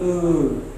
सूत्रं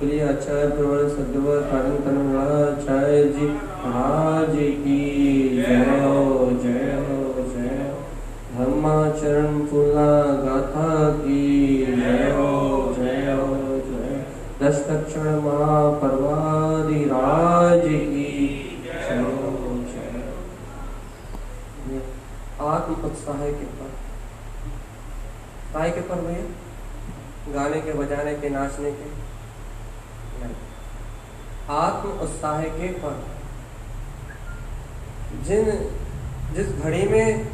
बोलिए आचार्य प्रवण सदवर कारण करना आचार्य जी महाराज की जय हो जय हो, जय धर्माचरण फूला गाथा की जय हो जय हो, जय। दस लक्षण महापर्वादि राज की जय हो, जय। आत्म उत्साह के पर काय के पर भैया, गाने के बजाने के नाचने के। आत्म उत्साह के पर जिन, जिस घड़ी में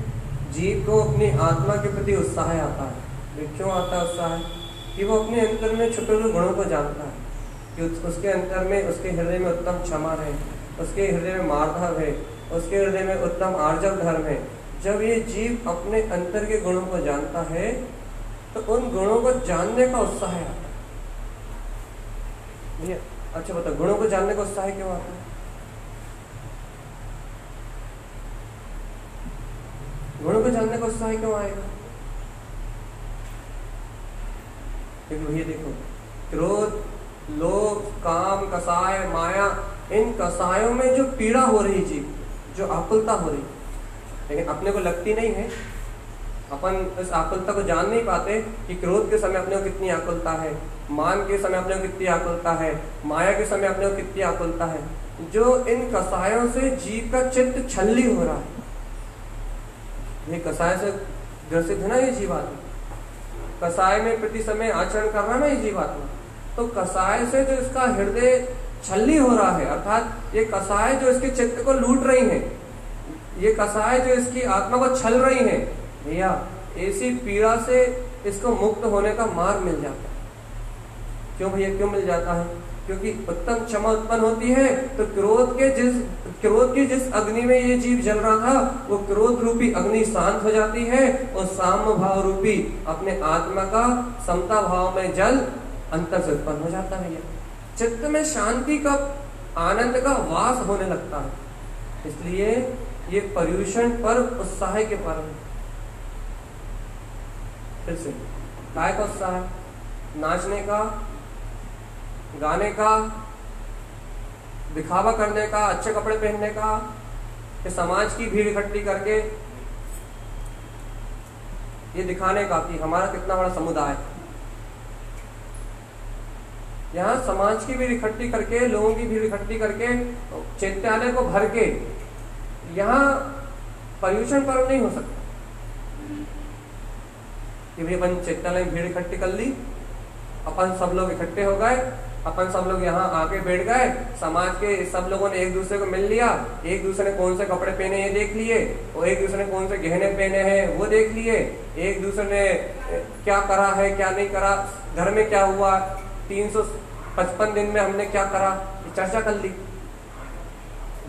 जीव को अपनी आत्मा के प्रति उत्साह आता है क्यों आता है उत्साह? कि वो अपने अंतर में छुपे हुए गुणों को जानता है। कि उस- उसके अंतर में, उसके हृदय में उत्तम क्षमा है उसके हृदय में मार्धव है उसके हृदय में उत्तम आर्जव धर्म है। जब ये जीव अपने अंतर के गुणों को जानता है तो उन गुणों को जानने का उत्साह आता है। अच्छा बताओ गुणों को जानने का उत्साह क्यों आता है गुणों को जानने का उत्साह क्यों आएगा? क्योंकि भैया देखो। क्रोध, लोभ, काम, कसाय, माया, इन कसायों में जो पीड़ा हो रही जीव, जो आकुलता हो रही लेकिन अपने को लगती नहीं है। अपन इस आकुलता को जान नहीं पाते कि क्रोध के समय अपने को कितनी आकुलता है। मान के समय अपने कितनी आकुलता है, माया के समय अपने कितनी आकुलता है, जो इन कसायों से जीव का चित्त छल्ली हो रहा है। ये कसाय से ग्रसित है ना ये जीवात्मा? कसाय में प्रति समय आचरण कर रहा है ना ये जीवात्मा? तो कसाय से जो इसका हृदय छल्ली हो रहा है, अर्थात ये कसाय जो इसके चित्त को लूट रही है, ये कसाय जो इसकी आत्मा को छल रही है, भैया, ऐसी पीड़ा से इसको मुक्त होने का मार्ग मिल जाता है। क्यों भैया, क्यों मिल जाता है? क्योंकि उत्तम क्षमा उत्पन्न होती है तो क्रोध के जिस, क्रोध की जिस अग्नि में ये जीव जल रहा था, वो क्रोध रूपी अग्नि शांत हो जाती है और साम्य भाव रूपी अपने आत्मा का समता भाव में जल अंतर से उत्पन्न हो जाता है चित्त में शांति का, आनंद का वास होने लगता है। इसलिए ये पर्यूषण पर्व उत्साह के है फिर से काय का उत्साह, नाचने का गाने का, दिखावा करने का, अच्छे कपड़े पहनने का कि समाज की भीड़ इकट्ठी करके, ये दिखाने का कि हमारा कितना बड़ा समुदाय यहाँ समाज की भीड़ इकट्ठी करके, लोगों की भीड़ इकट्ठी करके, चैत्यालय को भर के, यहाँ पर्यूषण पर्व नहीं हो सकता। कि भाई अपन चैत्यालय भीड़ इकट्ठी कर ली, अपन सब लोग इकट्ठे हो गए अपन सब लोग यहाँ आके बैठ गए। समाज के सब लोगों ने एक दूसरे को मिल लिया। एक दूसरे ने कौन से कपड़े पहने ये देख लिए। और एक दूसरे ने कौन से गहने पहने हैं, वो देख लिए। एक दूसरे ने क्या करा है, क्या नहीं करा। घर में क्या हुआ? तीन सौ पचपन दिन में हमने क्या करा? चर्चा कर ली।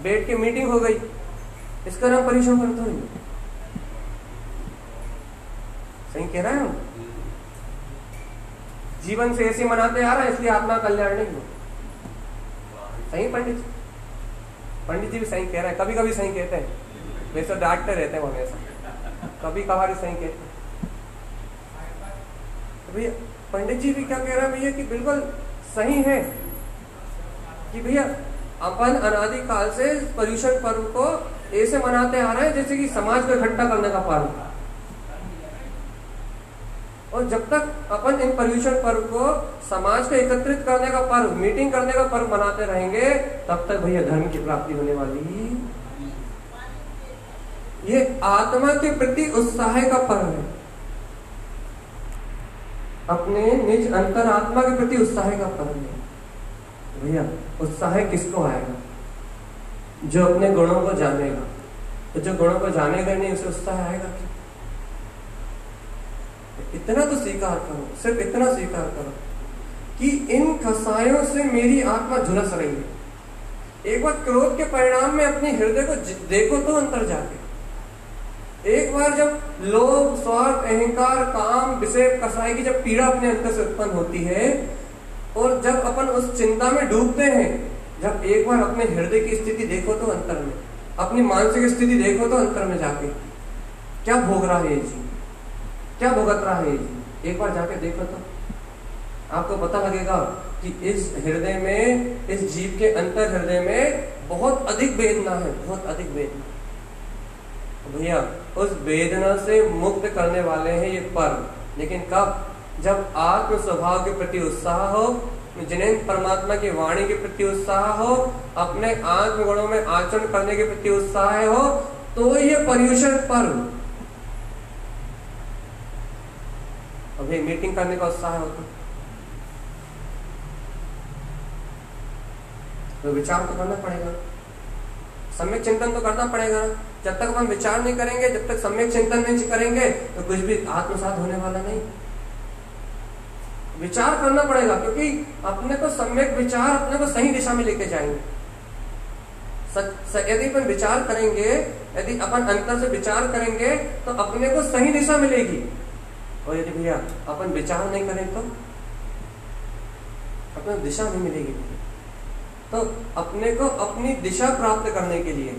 बैठ के मीटिंग हो गई। इसका नाम परिश्रम कर थोड़ी सही कह रहे हैं हम? जीवन से ऐसे मनाते आ रहा है, इसलिए आत्मा कल्याण नहीं हो सही पंडित जी? पंडित जी भी सही कह रहे हैं कभी कभी सही कहते हैं। वैसे डांटते रहते हैं हमेशा। कभी कभार सही कहते हैं। तो भैया, पंडित जी भी क्या कह रहे हैं भैया कि बिल्कुल सही है कि भैया अपन अनादि काल से पर्यूषण पर्व को ऐसे मनाते आ रहे हैं जैसे कि समाज को इकट्ठा करने का पर्व। और जब तक अपन इन पर्यूषण पर्व को समाज को एकत्रित करने का पर्व मीटिंग करने का पर्व मनाते रहेंगे, तब तक भैया धर्म की प्राप्ति होने वाली। ये आत्मा के प्रति उत्साह का पर्व है। अपने निज अंतर आत्मा के प्रति उत्साह का पर्व है। भैया, उत्साह किसको आएगा? जो अपने गुणों को जानेगा। तो जो गुणों को जानेगा नहीं, उसे उत्साह आएगा क्या? इतना तो स्वीकार करो, सिर्फ़ इतना स्वीकार करो कि इन खसायों से मेरी आत्मा झुलस रही है। एक बार क्रोध के परिणाम में अपने हृदय को देखो तो अंतर जाके एक बार जब लोभ, स्वार्थ, अहंकार, काम, विषय, कसाई की जब पीड़ा अपने अंतर से उत्पन्न होती है, और जब अपन उस चिंता में डूबते हैं, जब एक बार अपने हृदय की स्थिति देखो तो अंतर में, अपनी मानसिक स्थिति देखो तो अंतर में जाके, क्या भोग रहा है ये जी क्या भुगत रहा है एक बार जाके देखो तो। आपको पता लगेगा कि इस हृदय में, इस जीव के अंतर हृदय में बहुत अधिक वेदना है, बहुत अधिक वेदना। भैया, उस वेदना से मुक्त करने वाले हैं ये पर्व लेकिन कब? जब आत्म स्वभाव के प्रति उत्साह हो, जिन्हें परमात्मा की वाणी के प्रति उत्साह हो, अपने आत्म गुणों में आचरण करने के प्रति उत्साह हो तो ये पर्यूषण पर्व अभी मीटिंग करने का उत्साह होता तो विचार तो करना पड़ेगा। सम्यक चिंतन तो करना पड़ेगा। जब तक हम विचार नहीं करेंगे, जब तक सम्यक चिंतन नहीं करेंगे तो कुछ भी आत्मसात होने वाला नहीं। विचार करना पड़ेगा, क्योंकि अपने को सम्यक विचार अपने को सही दिशा में लेके जाएँगे। यदि अपन विचार करेंगे, यदि अपन अंतर से विचार करेंगे तो अपने को सही दिशा मिलेगी। और यदि भैया अपन विचार नहीं करें तो? अपने दिशा नहीं मिलेगी। तो अपने को अपनी दिशा प्राप्त करने के लिए,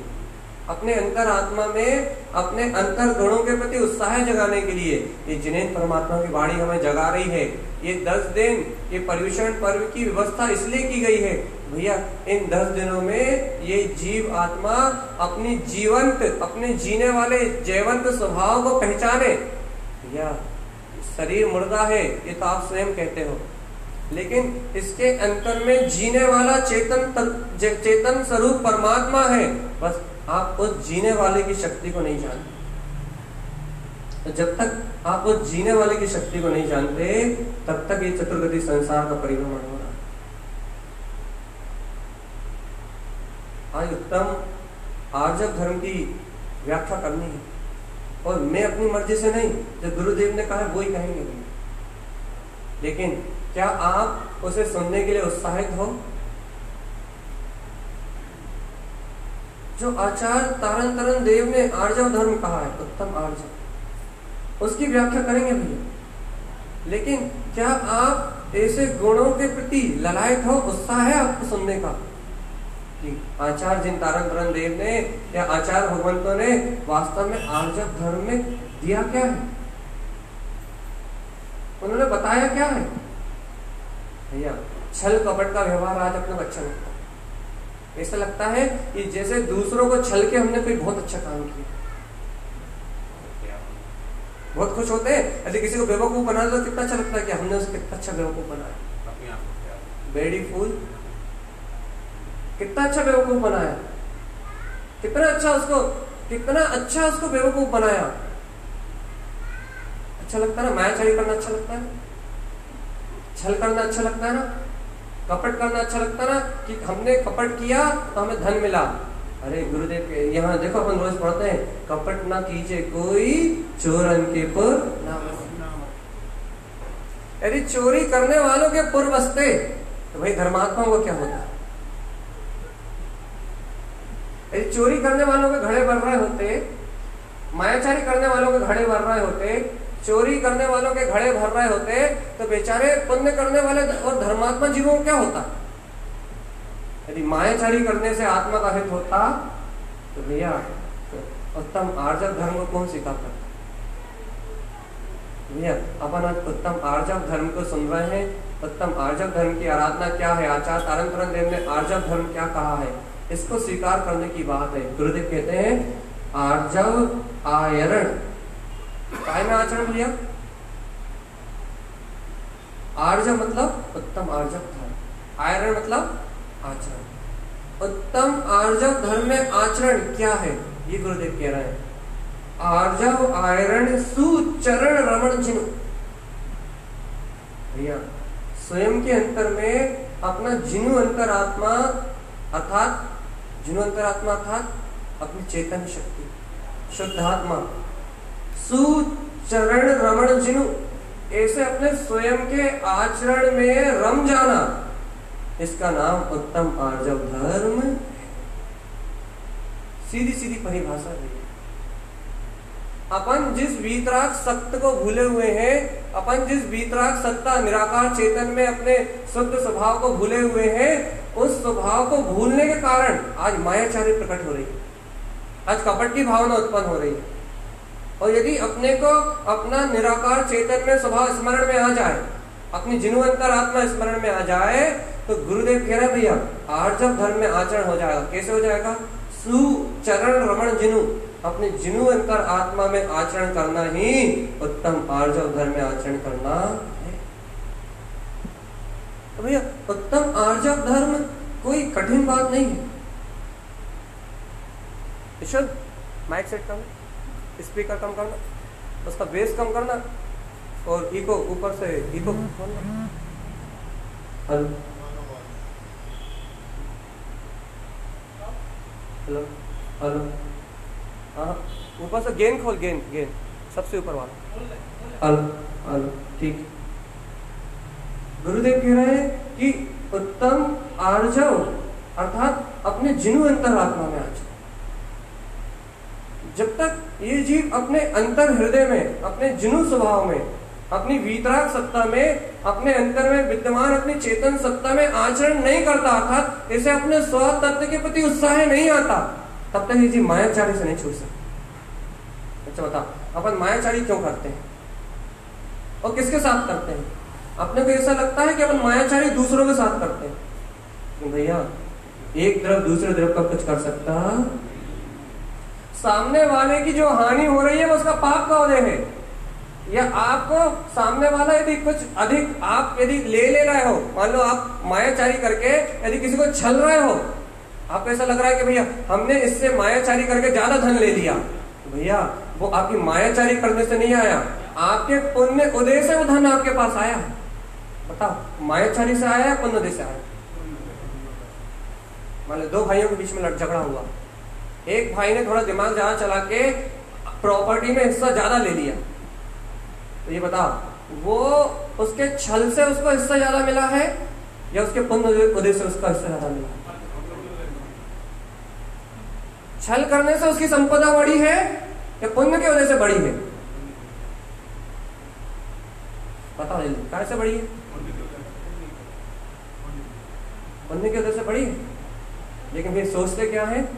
अपने अंतर आत्मा में, अपने अंतर गुणों के प्रति उत्साह जगाने के लिए, ये जिनेन परमात्मा की वाणी हमें जगा रही है। ये दस दिन, ये पर्यूषण पर्व की व्यवस्था इसलिए की गई है, भैया, इन दस दिनों में ये जीव आत्मा अपनी जीवंत, अपने जीने वाले जैवंत स्वभाव को पहचाने। भैया शरीर मुर्दा है, ये तो आप स्वयं कहते हो। लेकिन इसके अंतर में जीने वाला चेतन चेतन स्वरूप परमात्मा है, बस आप उस जीने वाले की शक्ति को नहीं जानते। तो जब तक आप उस जीने वाले की शक्ति को नहीं जानते, तब तक ये चतुर्गति संसार का परिभ्रमण हो रहा आज उत्तम आर्जव धर्म की व्याख्या करनी है। और मैं अपनी मर्ज़ी से नहीं जो गुरुदेव ने कहा वो ही कहेंगे लेकिन क्या आप उसे सुनने के लिए उत्साहित हो? जो आचार्य तारण तरन देव ने आर्जव धर्म कहा है, उत्तम आर्जव। उसकी व्याख्या करेंगे भैया। लेकिन क्या आप ऐसे गुणों के प्रति ललायत हो, उत्साह है आपको सुनने का कि? आचार्य जिन तारण तरन देव ने या आचार्य भगवंतों ने वास्तव में आर्जव धर्म में दिया क्या है? उन्होंने बताया क्या है? भैया छल कपट का व्यवहार आज अपने बच्चा लगता है। ऐसा लगता है कि जैसे दूसरों को छल के हमने कोई बहुत अच्छा काम किया। बहुत खुश होते हैं। ऐसे किसी को बेवकूफ़ बना दो कितना अच्छा लगता है कि हमने उसे कितना अच्छा बेवकूफ़ बनाया। बेडी फूल। कितना अच्छा बेवकूफ़ बनाया। कितना अच्छा उसको, कितना अच्छा उसको बेवकूफ़ बनाया। अच्छा लगता है ना? माया चढ़ी करना अच्छा लगता है छल करना अच्छा लगता है ना? कपट करना अच्छा लगता है ना? कि हमने कपट किया तो हमें धन मिला। अरे गुरुदेव के, यहाँ देखो अपन रोज पढ़ते हैं, कपट ना कीजिए कोई चोरन के पुर यदि चोरी करने वालों के पुर बसते तो भाई धर्मात्मा को क्या होता है? यदि चोरी करने वालों के घड़े भर रहे होते, मायाचारी करने वालों के घड़े भर रहे होते, चोरी करने वालों के घड़े भर रहे होते तो बेचारे पुण्य करने वाले और धर्मात्मा जीवों क्या होता? यदि मायाचारी करने से आत्मा का हित होता तो भैया, उत्तम आर्जव धर्म को कौन स्वीकार करता भैया, अपन उत्तम आर्जव धर्म को सुन रहे हैं, उत्तम आर्जव धर्म की आराधना क्या है? आचार्य तारण देव ने आर्जव धर्म क्या कहा है? इसको स्वीकार करने की बात है। गुरुदेव कहते हैं, आर्जव आयरण। काय में आचरण भैया? आर्ज मतलब उत्तम आर्जव धर्म। आयरण मतलब आचरण। उत्तम आर्जव धर्म में आचरण क्या है? ये गुरुदेव कह रहे हैं। आर्जव आयरण सुचरण रमण चिन्ह। भैया, स्वयं के अंतर में अपना जिनु अंतर आत्मा अर्थात जिनु अंतरात्मा अर्थात अपनी चेतन शक्ति शुद्धात्मा सुचरण रमण जिनु, ऐसे अपने स्वयं के आचरण में रम जाना। इसका नाम उत्तम आर्जव धर्म। सीधी सीधी परिभाषा है। अपन जिस वीतराग सत्य को भूले हुए हैं, अपन जिस वीतराग सत्ता निराकार चेतन में अपने शुद्ध स्वभाव को भूले हुए हैं उस स्वभाव को भूलने के कारण आज मायाचारी प्रकट हो रही है। आज कपट की भावना उत्पन्न हो रही है। और यदि अपने को अपना निराकार चेतन में स्वभाव स्मरण में आ जाए, अपनी जिनु अंतर आत्मा स्मरण में आ जाए तो गुरुदेव कह रहे भैया आर्जव धर्म में आचरण हो जाएगा, कैसे हो जाएगा? सुचरण रमण जिनु, अपने जिनु अंतर आत्मा में आचरण करना ही उत्तम आर्जव धर्म में आचरण करना तो भैया, उत्तम आर्जव धर्म कोई कठिन बात नहीं है। माइक सेट करना स्पीकर कम करना, उसका बेस कम करना, और इको ऊपर से इको हेलो। हेलो। हेलो। हाँ ऊपर से गेन खोल गेन गेन सबसे ऊपर वाला। हेलो। हेलो, ठीक। गुरुदेव कह रहे हैं कि उत्तम आर्जव अर्थात अपने जिनु अंतरात्मा में आर्जव जब तक ये जीव अपने अंतर हृदय में, अपने जिनु स्वभाव में, अपनी वीतराग सत्ता में, अपने अंतर में, विद्यमान, अपनी चेतन सत्ता में आचरण नहीं करता, अर्थात इसे अपने स्व तत्व के प्रति उत्साह नहीं आता, तब तक ये जीव मायाचारी से नहीं छूट सकता। अच्छा बता, अपन मायाचारी क्यों करते हैं? और किसके साथ करते हैं? अपने को ऐसा लगता है कि अपन मायाचारी दूसरों के साथ करते हैं। भैया, एक तरफ़ दूसरे तरफ़ का कुछ कर सकता? सामने वाले की जो हानि हो रही है, वो उसका पाप का उदय है। या आपको सामने वाला यदि कुछ अधिक, आप यदि ले ले रहे हो, मान लो आप मायाचारी करके यदि किसी को छल रहे हो, आपको ऐसा लग रहा है कि भैया, हमने इससे मायाचारी करके ज़्यादा धन ले लिया। भैया, वो आपकी मायाचारी करने से नहीं आया। आपके पुण्य उदय से वो धन आपके पास आया। बताओ मायाचारी से आया या उदय से आया? मान लो दो भाइयों के बीच में लड़ झगड़ा हुआ। एक भाई ने थोड़ा दिमाग ज़्यादा चला के प्रॉपर्टी में हिस्सा ज़्यादा ले लिया। तो ये बता वो उसके छल से उसको हिस्सा ज़्यादा मिला है या उसके पुण्य से उसका हिस्सा ज़्यादा मिला छल करने से उसकी संपदा बड़ी है या पुण्य के वजह से बड़ी है? बताओ जल्दी कैसे बड़ी है? पुण्य की वजह से है लेकिन फिर सोचते क्या है?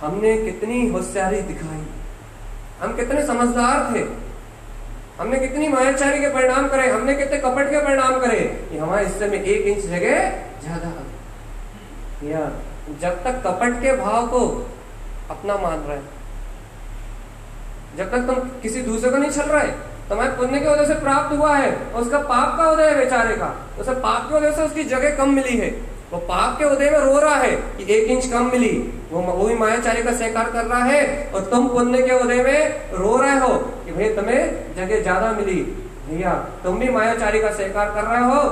हमने कितनी होशियारी दिखाई। हम कितने समझदार थे। हमने कितनी मायाचारी के परिणाम करे। हमने कितने कपट के परिणाम करे। कि हमारे हिस्से में एक इंच जगह ज़्यादा या जब तक कपट के भाव को अपना मान रहे जब तक तुम किसी दूसरे को नहीं छल रहे तुम्हारे पुण्य के उदय से प्राप्त हुआ है उसका पाप का उदय है बेचारे का। उसे पाप की वजह से उसकी जगह कम मिली है। वो पाप के उदय में रो रहा है कि एक इंच कम मिली। वो वही मायाचारी का स्वीकार कर रहा है और तुम पुण्य के उदय में रो रहे हो कि भाई तुम्हें जगह ज़्यादा मिली। भैया, तुम भी मायाचारी का स्वीकार कर रहे हो।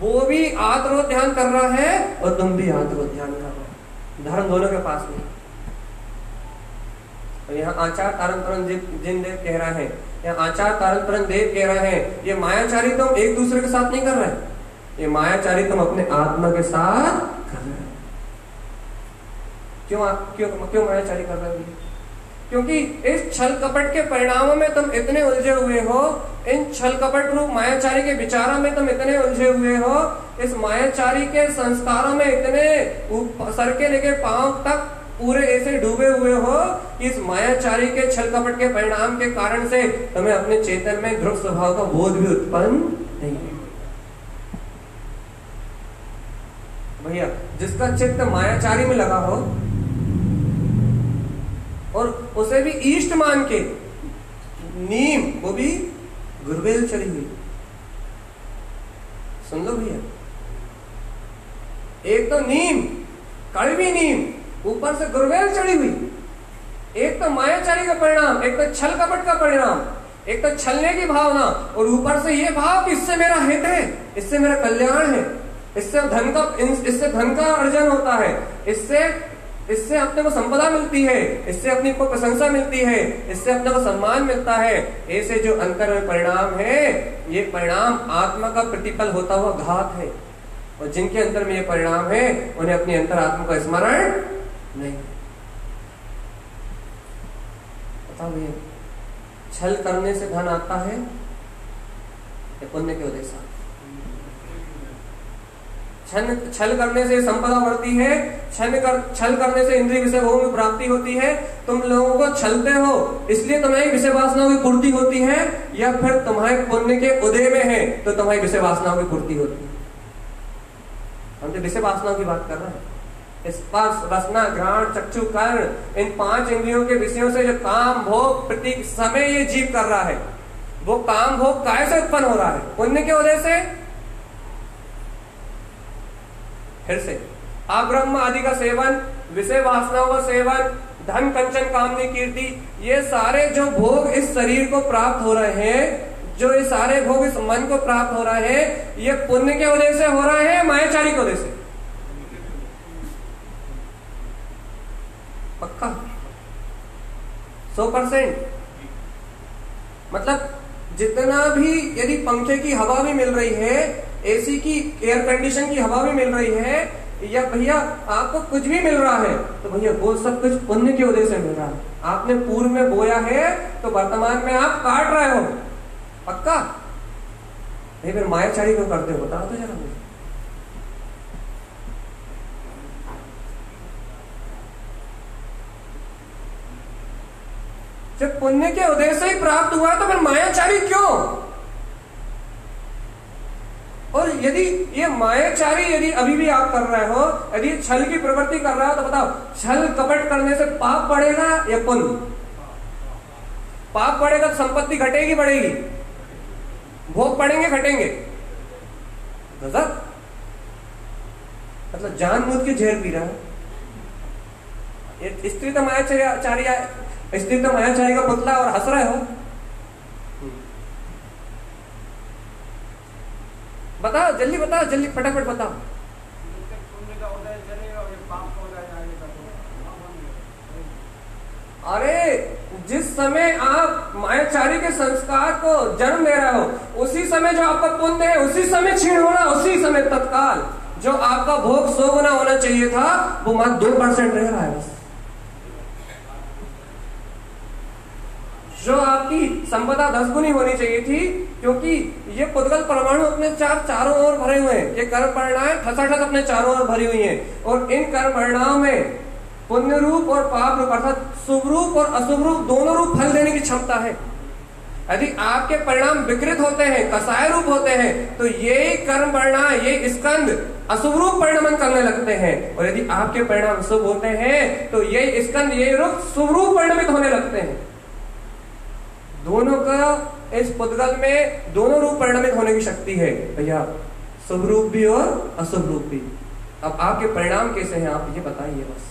वो भी आत्म ध्यान कर रहा है और तुम भी आत्म ध्यान कर रहे हो। धर्म दोनों के पास में। और यहाँ आचार तारण जिन देव कह रहे हैं यहाँ आचार कारण तारण देव कह रहे हैं, ये मायाचारी तुम एक दूसरे के साथ नहीं कर रहे। ये मायाचारी तुम अपने आत्मा के साथ कर रहे क्यों क्यों क्यों मायाचारी कर रहे क्योंकि इस छल कपट के परिणामों में तुम इतने उलझे हुए हो, इन छल कपट रूप मायाचारी के विचारों में तुम इतने उलझे हुए हो, इस मायाचारी के संस्कारों में इतने सर के लेके पाँव तक पूरे ऐसे डूबे हुए हो, इस मायाचारी के छल कपट के परिणाम के कारण से तुम्हें अपने चेतन में ध्रुव स्वभाव का बोध भी उत्पन्न नहीं भैया, जिसका चित्त मायाचारी में लगा हो, और उसे भी ईष्ट मान के, नीम, वो भी गुरबेल चली हुई। सुन लो भैया। एक तो नीम, कड़वी नीम ऊपर से गुरबेल चढ़ी हुई। एक तो मायाचारी का परिणाम, एक तो छल कपट का परिणाम, एक तो छलने की भावना, और ऊपर से ये भाव कि इससे मेरा हित है, इससे मेरा कल्याण है, इससे धन का इससे धन का अर्जन होता है, इससे इससे अपने को संपदा मिलती है, इससे अपने को प्रशंसा मिलती है, इससे अपने को सम्मान मिलता है। ऐसे जो अंतर में परिणाम है, ये परिणाम आत्मा का प्रतिपल होता हुआ घात है। और जिनके अंतर में ये परिणाम है, उन्हें अपनी अंतर आत्मा का स्मरण नहीं। बताओ छल करने से धन आता है या पुण्य के उद्देश्य छल छल करने से संपदा बढ़ती है छल कर, छल करने से इंद्रिय विषय भोग में प्राप्ति होती है। तुम लोगों को छलते हो, इसलिए तुम्हारी विषय वासनाओं की पूर्ति होती है, या फिर तुम्हारे पुण्य के उदय में है तो तुम्हारी विषय वासनाओं की पूर्ति होती है। हम तो विषय वासनाओं की बात कर रहे हैं। स्पर्श रसना ग्रहण चक्षु, कर्ण, इन पाँच इंद्रियों के विषयों से जो काम, भोग, प्रतीक समय ये जीव कर रहा है। वो काम, भोग कैसे उत्पन्न हो रहा है? पुण्य के वजह से? फिर से अब्रह्म आदि का सेवन, विषय वासनाओं का सेवन, धन, कंचन, कामनी, कीर्ति, ये सारे जो भोग इस शरीर को प्राप्त हो रहे हैं, जो ये सारे भोग इस मन को प्राप्त हो रहे हैं, ये पुण्य के वजह से हो रहे हैं मायाचारी के वजह से? पक्का? सौ परसेंट? मतलब जितना भी यदि पंखे की हवा भी मिल रही है एसी की एयर कंडीशन की हवा भी मिल रही है, या भैया आपको कुछ भी मिल रहा है तो भैया वो सब कुछ पुण्य की वजह से मिल रहा है। आपने पूर्व में बोया है तो वर्तमान में आप काट रहे हो। पक्का? नहीं, फिर मायाचारी क्यों करते हो बता तो जरा मुझे। जब पुण्य के उदय से ही प्राप्त हुआ तो फिर मायाचारी क्यों? और यदि ये मायाचारी यदि अभी भी आप कर रहे हो, यदि छल की प्रवृत्ति कर रहा हो तो बताओ, छल कपट करने से पाप बढ़ेगा या पुण्य? पाप बढ़ेगा तो संपत्ति घटेगी, बढ़ेगी। भोग पड़ेंगे, घटेंगे। मतलब जान मूद के झेर पी रहा है। स्त्री तो मायाचारी स्त्री तो मायाचारी का पुतला और हंस रहे हो। बताओ, जल्दी बताओ, जल्दी फटाफट बताओ। अरे, जिस समय आप मायाचारी के संस्कार को जन्म दे रहे हो, उसी समय जो आपका पुण्य है, उसी समय छीण होना, उसी समय तत्काल जो आपका भोग सौ गुना होना चाहिए था, वो मात्र दो परसेंट रह रहा है बस। जो आपकी संपदा दस गुनी होनी चाहिए थी, क्योंकि ये पुद्गल परमाणु अपने चार चारों ओर भरे हुए हैं। ये कर्म परिणाम, ठसाठस अपने चारों ओर भरी हुई हैं। और इन कर्म परिणाम में पुण्य रूप और पाप रूप, अर्थात शुभ रूप और अशुभ रूप, दोनों रूप फल देने की क्षमता है। यदि आपके परिणाम विकृत होते हैं, कसाय रूप होते हैं तो ये कर्म परिणाम, ये स्कंद अशुभ रूप परिणमन करने लगते हैं। और यदि आपके परिणाम शुभ होते हैं तो ये स्कंद, ये रूप शुभ रूप परिणमित होने लगते हैं। दोनों का इस पुद्गल में दोनों रूप परिणामित होने की शक्ति है। भैया शुभ रूप भी और अशुभ रूप भी। अब आपके परिणाम कैसे हैं आप ये बताइए बस।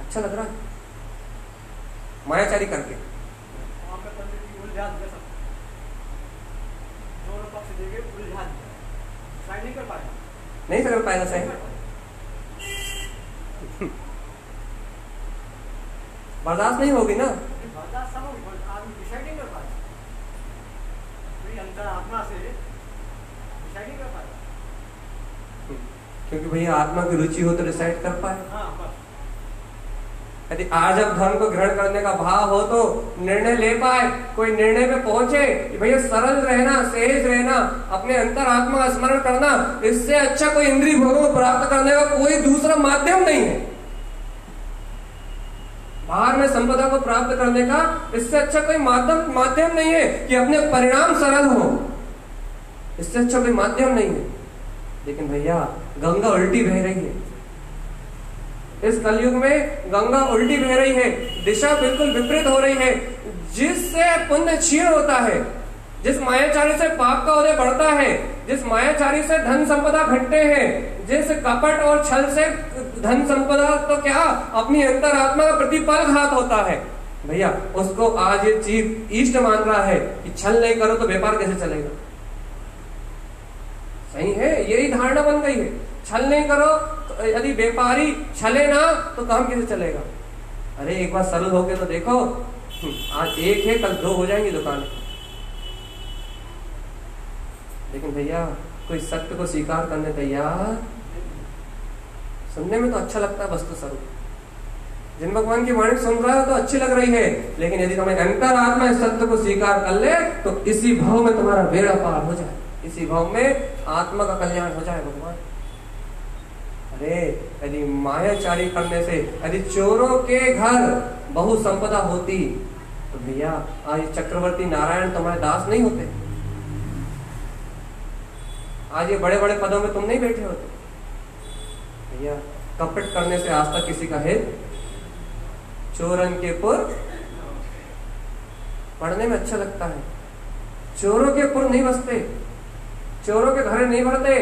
अच्छा लग रहा है। मायाचारी करके। नहीं कर पाएगा सही। बर्दाश्त नहीं होगी ना? क्योंकि भैया आत्मा की रुचि हो तो डिसाइड कर पाए। हाँ यदि आज अब धर्म को ग्रहण करने का भाव हो तो निर्णय ले पाए कोई निर्णय पे पहुँचे कि भैया सरल रहना सहज रहना अपने अंतर आत्मा का स्मरण करना इससे अच्छा कोई इंद्रिय भोगों को प्राप्त करने का कोई दूसरा माध्यम नहीं है। बाहर में संपदा को प्राप्त करने का इससे अच्छा कोई माध्यम माध्यम नहीं है कि अपने परिणाम सरल हो। इससे अच्छा कोई माध्यम नहीं है। लेकिन भैया, गंगा उल्टी बह रही है। इस कलयुग में गंगा उल्टी बह रही है। दिशा बिल्कुल विपरीत हो रही है। जिससे पुण्य क्षीण होता है। जिस मायाचारी से पाप का उदय बढ़ता है, जिस मायाचारी से धन संपदा घटते हैं, जिस कपट और छल से धन संपदा तो क्या अपनी अंतर आत्मा का प्रतिपल घात होता है? भैया, उसको आज ये चीज़ ईष्ट मान रहा है कि छल नहीं करो तो व्यापार कैसे चलेगा? सही है, यही धारणा बन गई है। छल नहीं करो तो यदि व्यापारी छले ना तो काम कैसे चलेगा? अरे, एक बार सरल हो गए तो देखो। आज एक है, कल दो हो जाएँगी दुकान। लेकिन भैया, कोई सत्य को स्वीकार करने तैयार? सुनने में तो अच्छा लगता है वस्तु स्वरूप जिन भगवान की वाणी सुन रहा है तो अच्छी लग रही है। लेकिन यदि तुम्हें अंतर आत्मा इस सत्य को स्वीकार कर ले तो इसी भाव में तुम्हारा बेड़ा पार हो जाए। इसी भाव में आत्मा का कल्याण हो जाए भगवान। अरे, यदि मायाचारी करने से, यदि चोरों के घर बहु संपदा होती तो भैया, आज चक्रवर्ती नारायण तुम्हारे दास नहीं होते। आज ये बड़े बड़े पदों में तुम नहीं बैठे होते। भैया कपट करने से आज तक किसी का हित चोरन के पुर पढ़ने में अच्छा लगता है। चोरों के पुर नहीं बसते। चोरों के घरे नहीं भरते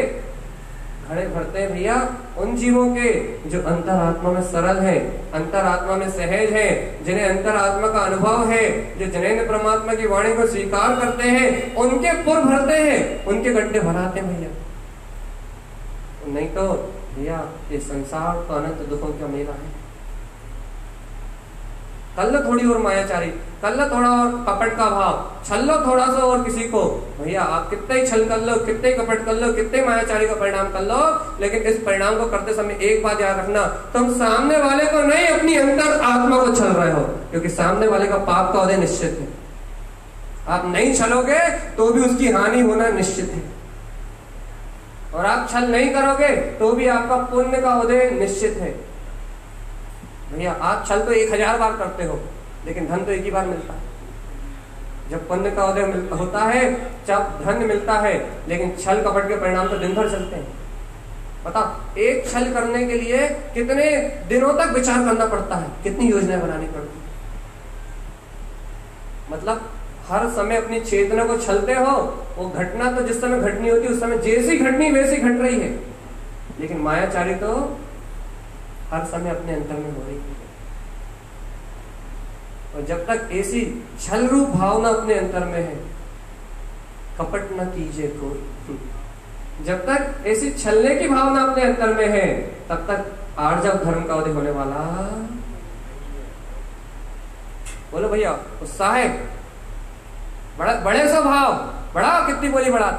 घड़े भरते हैं भैया। उन जीवों के जो अंतरात्मा में सरल है, अंतरात्मा में सहज है, जिन्हें अंतरात्मा का अनुभव है, जो जिन्हें परमात्मा की वाणी को स्वीकार करते हैं, उनके पुर भरते हैं, उनके गड्ढे भराते हैं भैया। नहीं तो भैया, ये संसार तो अनंत दुखों का मेला है। कर थोड़ी और मायाचारी कर थोड़ा और कपट का भाव छल लो थोड़ा सा और किसी को। भैया, आप कितने ही छल कर लो, कितने ही कपट कर लो, कितने मायाचारी का परिणाम कर लो, लेकिन इस परिणाम को करते समय एक बात याद रखना, तुम सामने वाले को नहीं, अपनी अंतर आत्मा को छल रहे हो, क्योंकि सामने वाले का पाप का उदय निश्चित है। आप नहीं छलोगे तो भी उसकी हानि होना निश्चित है। और आप छल नहीं करोगे तो भी आपका पुण्य का उदय निश्चित है। भैया आप छल तो एक हज़ार बार करते हो, लेकिन धन तो एक ही बार मिलता है। जब पुण्य का उदय होता है जब धन मिलता है, लेकिन छल कपट के परिणाम तो दिन भर चलते हैं। बता एक छल करने के लिए कितने दिनों तक विचार करना पड़ता है? कितनी योजनाएँ बनानी पड़ती मतलब हर समय अपनी चेतना को छलते हो, वो घटना तो जिस समय घटनी होती है, उस समय जैसी घटनी वैसी घट रही है। लेकिन मायाचारी तो हर समय अपने अंतर में हो रही है। और जब तक ऐसी छल रूप भावना अपने अंतर में है, कपट न कीजिए कोई। जब तक ऐसी छलने की भावना अपने अंतर में है, तब तक आर्जव धर्म का उदय होने वाला। बोलो भैया, उत्साह बड़ा, बड़े सा भाव बड़ा कितनी बोली बड़ा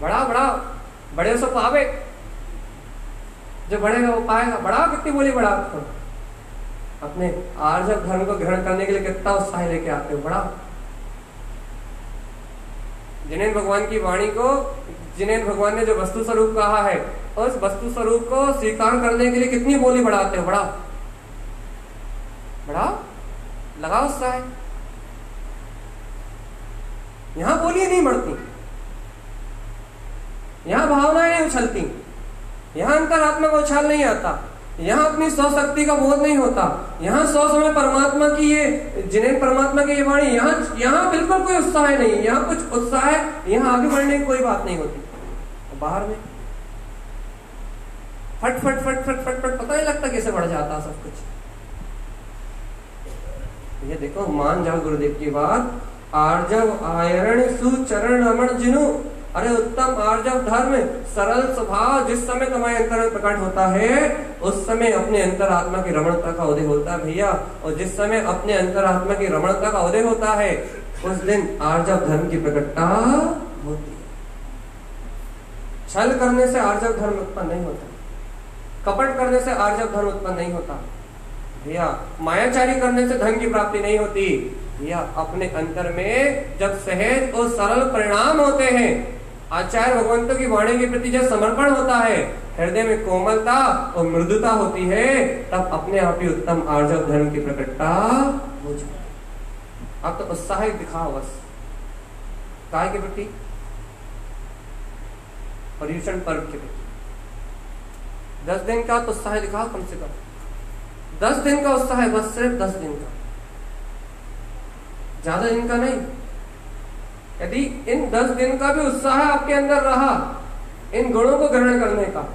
बड़ा बड़ा बड़े से पावे। जो बढ़ेगा वो पाएगा। बड़ा कितनी बोली बड़ा आपको अपने आर्जव धर्म को ग्रहण करने के लिए कितना उत्साह लेके आते हो, बड़ा। जिन्हें भगवान की वाणी को, जिन्हें भगवान ने जो वस्तु स्वरूप कहा है, उस वस्तु स्वरूप को स्वीकार करने के लिए कितनी बोली बढ़ाते हो, बड़ा। बड़ा? लगा उत्साह यहाँ बोली नहीं बढ़ती। यहाँ भावनाएँ उछलती। यहाँ अंतरात्मा का उछाल नहीं आता। यहाँ अपनी सौ शक्ति का बोध नहीं होता। यहाँ सौ समय परमात्मा की ये, जिन्हें परमात्मा की ये वाणी, यहाँ यहाँ बिल्कुल कोई उत्साह नहीं। यहाँ कुछ उत्साह है यहाँ आगे बढ़ने की कोई बात नहीं होती। बाहर में फट फट फट फट फट फट, पता नहीं लगता कैसे बढ़ जाता सब कुछ। ये देखो, मान जाओ गुरुदेव की बात। आर्जव आयरण सुचरण अमण जिनु। अरे उत्तम आर्जव धर्म, सरल स्वभाव, जिस समय तुम्हारे अंतर में प्रकट होता है, उस समय अपने अंतरात्मा की रमणता का उदय होता है भैया। और जिस समय अपने अंतरात्मा की रमणता का उदय होता है, उस दिन आर्जव धर्म की प्रकटता होती छल करने से आर्जव धर्म उत्पन्न नहीं होता। कपट करने से आर्जव धर्म उत्पन्न नहीं होता। भैया, मायाचारी करने से धन की प्राप्ति नहीं होती। भैया, अपने अंतर में जब सहज और सरल परिणाम होते हैं आचार्य भगवंतों की वाणी के प्रति जब समर्पण होता है, हृदय में कोमलता और मृदुता होती है, तब अपने आप ही उत्तम आर्जव धर्म की प्रकटता हो जाती अब तो उत्साह दिखाओ बस। काय के प्रति? पर्यूषण पर्व के प्रति। दस दिन का तो उत्साह दिखाओ कम से कम। दस दिन का उत्साह है बस, सिर्फ़ दस दिन का। ज़्यादा दिन का नहीं यदि इन दस दिन का भी उत्साह आपके अंदर रहा, इन गुणों को ग्रहण करने का,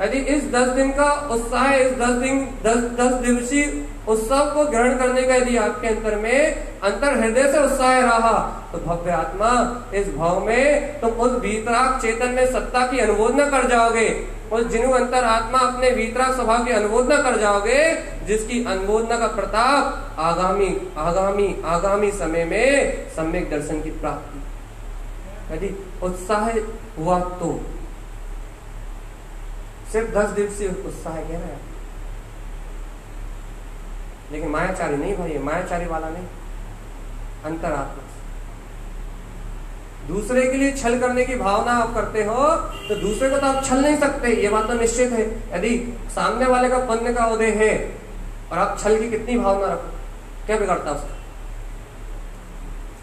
यदि इस दस दिन का उत्साह, इस दस दिन, दस दस दिवसीय उत्सव को ग्रहण करने का यदि आपके अंतर में अंतर हृदय से उत्साह रहा तो भव्य आत्मा इस भाव में तुम उस भीतराग चेतन में सत्ता की अनुमोदना कर जाओगे। उस जिनु अंतर आत्मा अपने भीतराग स्वभाव की अनुमोदना कर जाओगे, जिसकी अनुमोदना का प्रताप आगामी आगामी आगामी समय में सम्यक दर्शन की प्राप्ति। यदि उत्साह हुआ तो। सिर्फ़ दस दिवसीय उत्साह कह रहे हैं लेकिन मायाचारी नहीं भाई, मायाचारी वाला नहीं। अंतरात्मा। दूसरे के लिए छल करने की भावना आप करते हो तो दूसरे को तो आप छल नहीं सकते, ये बात तो निश्चित है। यदि सामने वाले का पुण्य का उदय है, और आप छल की कितनी भावना रखो, क्या बिगड़ता उसका?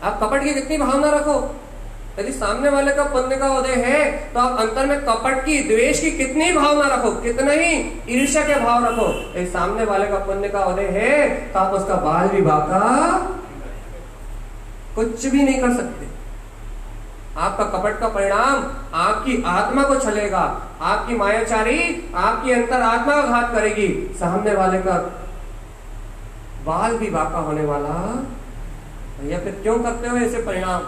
आप कपट की कितनी भावना रखो यदि सामने वाले का पुण्य का उदय है तो आप अंतर में कपट की, द्वेष की कितनी भावना रखो, कितना ही ईर्ष्या के भाव रखो। यदि सामने वाले का पुण्य का उदय है तो आप उसका बाल विवाह का कुछ भी नहीं कर सकते। आपका कपट का परिणाम आपकी आत्मा को छलेगा, आपकी मायाचारी आपकी अंतर आत्मा का घात करेगी। सामने वाले का बाल भी बाका होने वाला भैया फिर क्यों करते हो ऐसे परिणाम?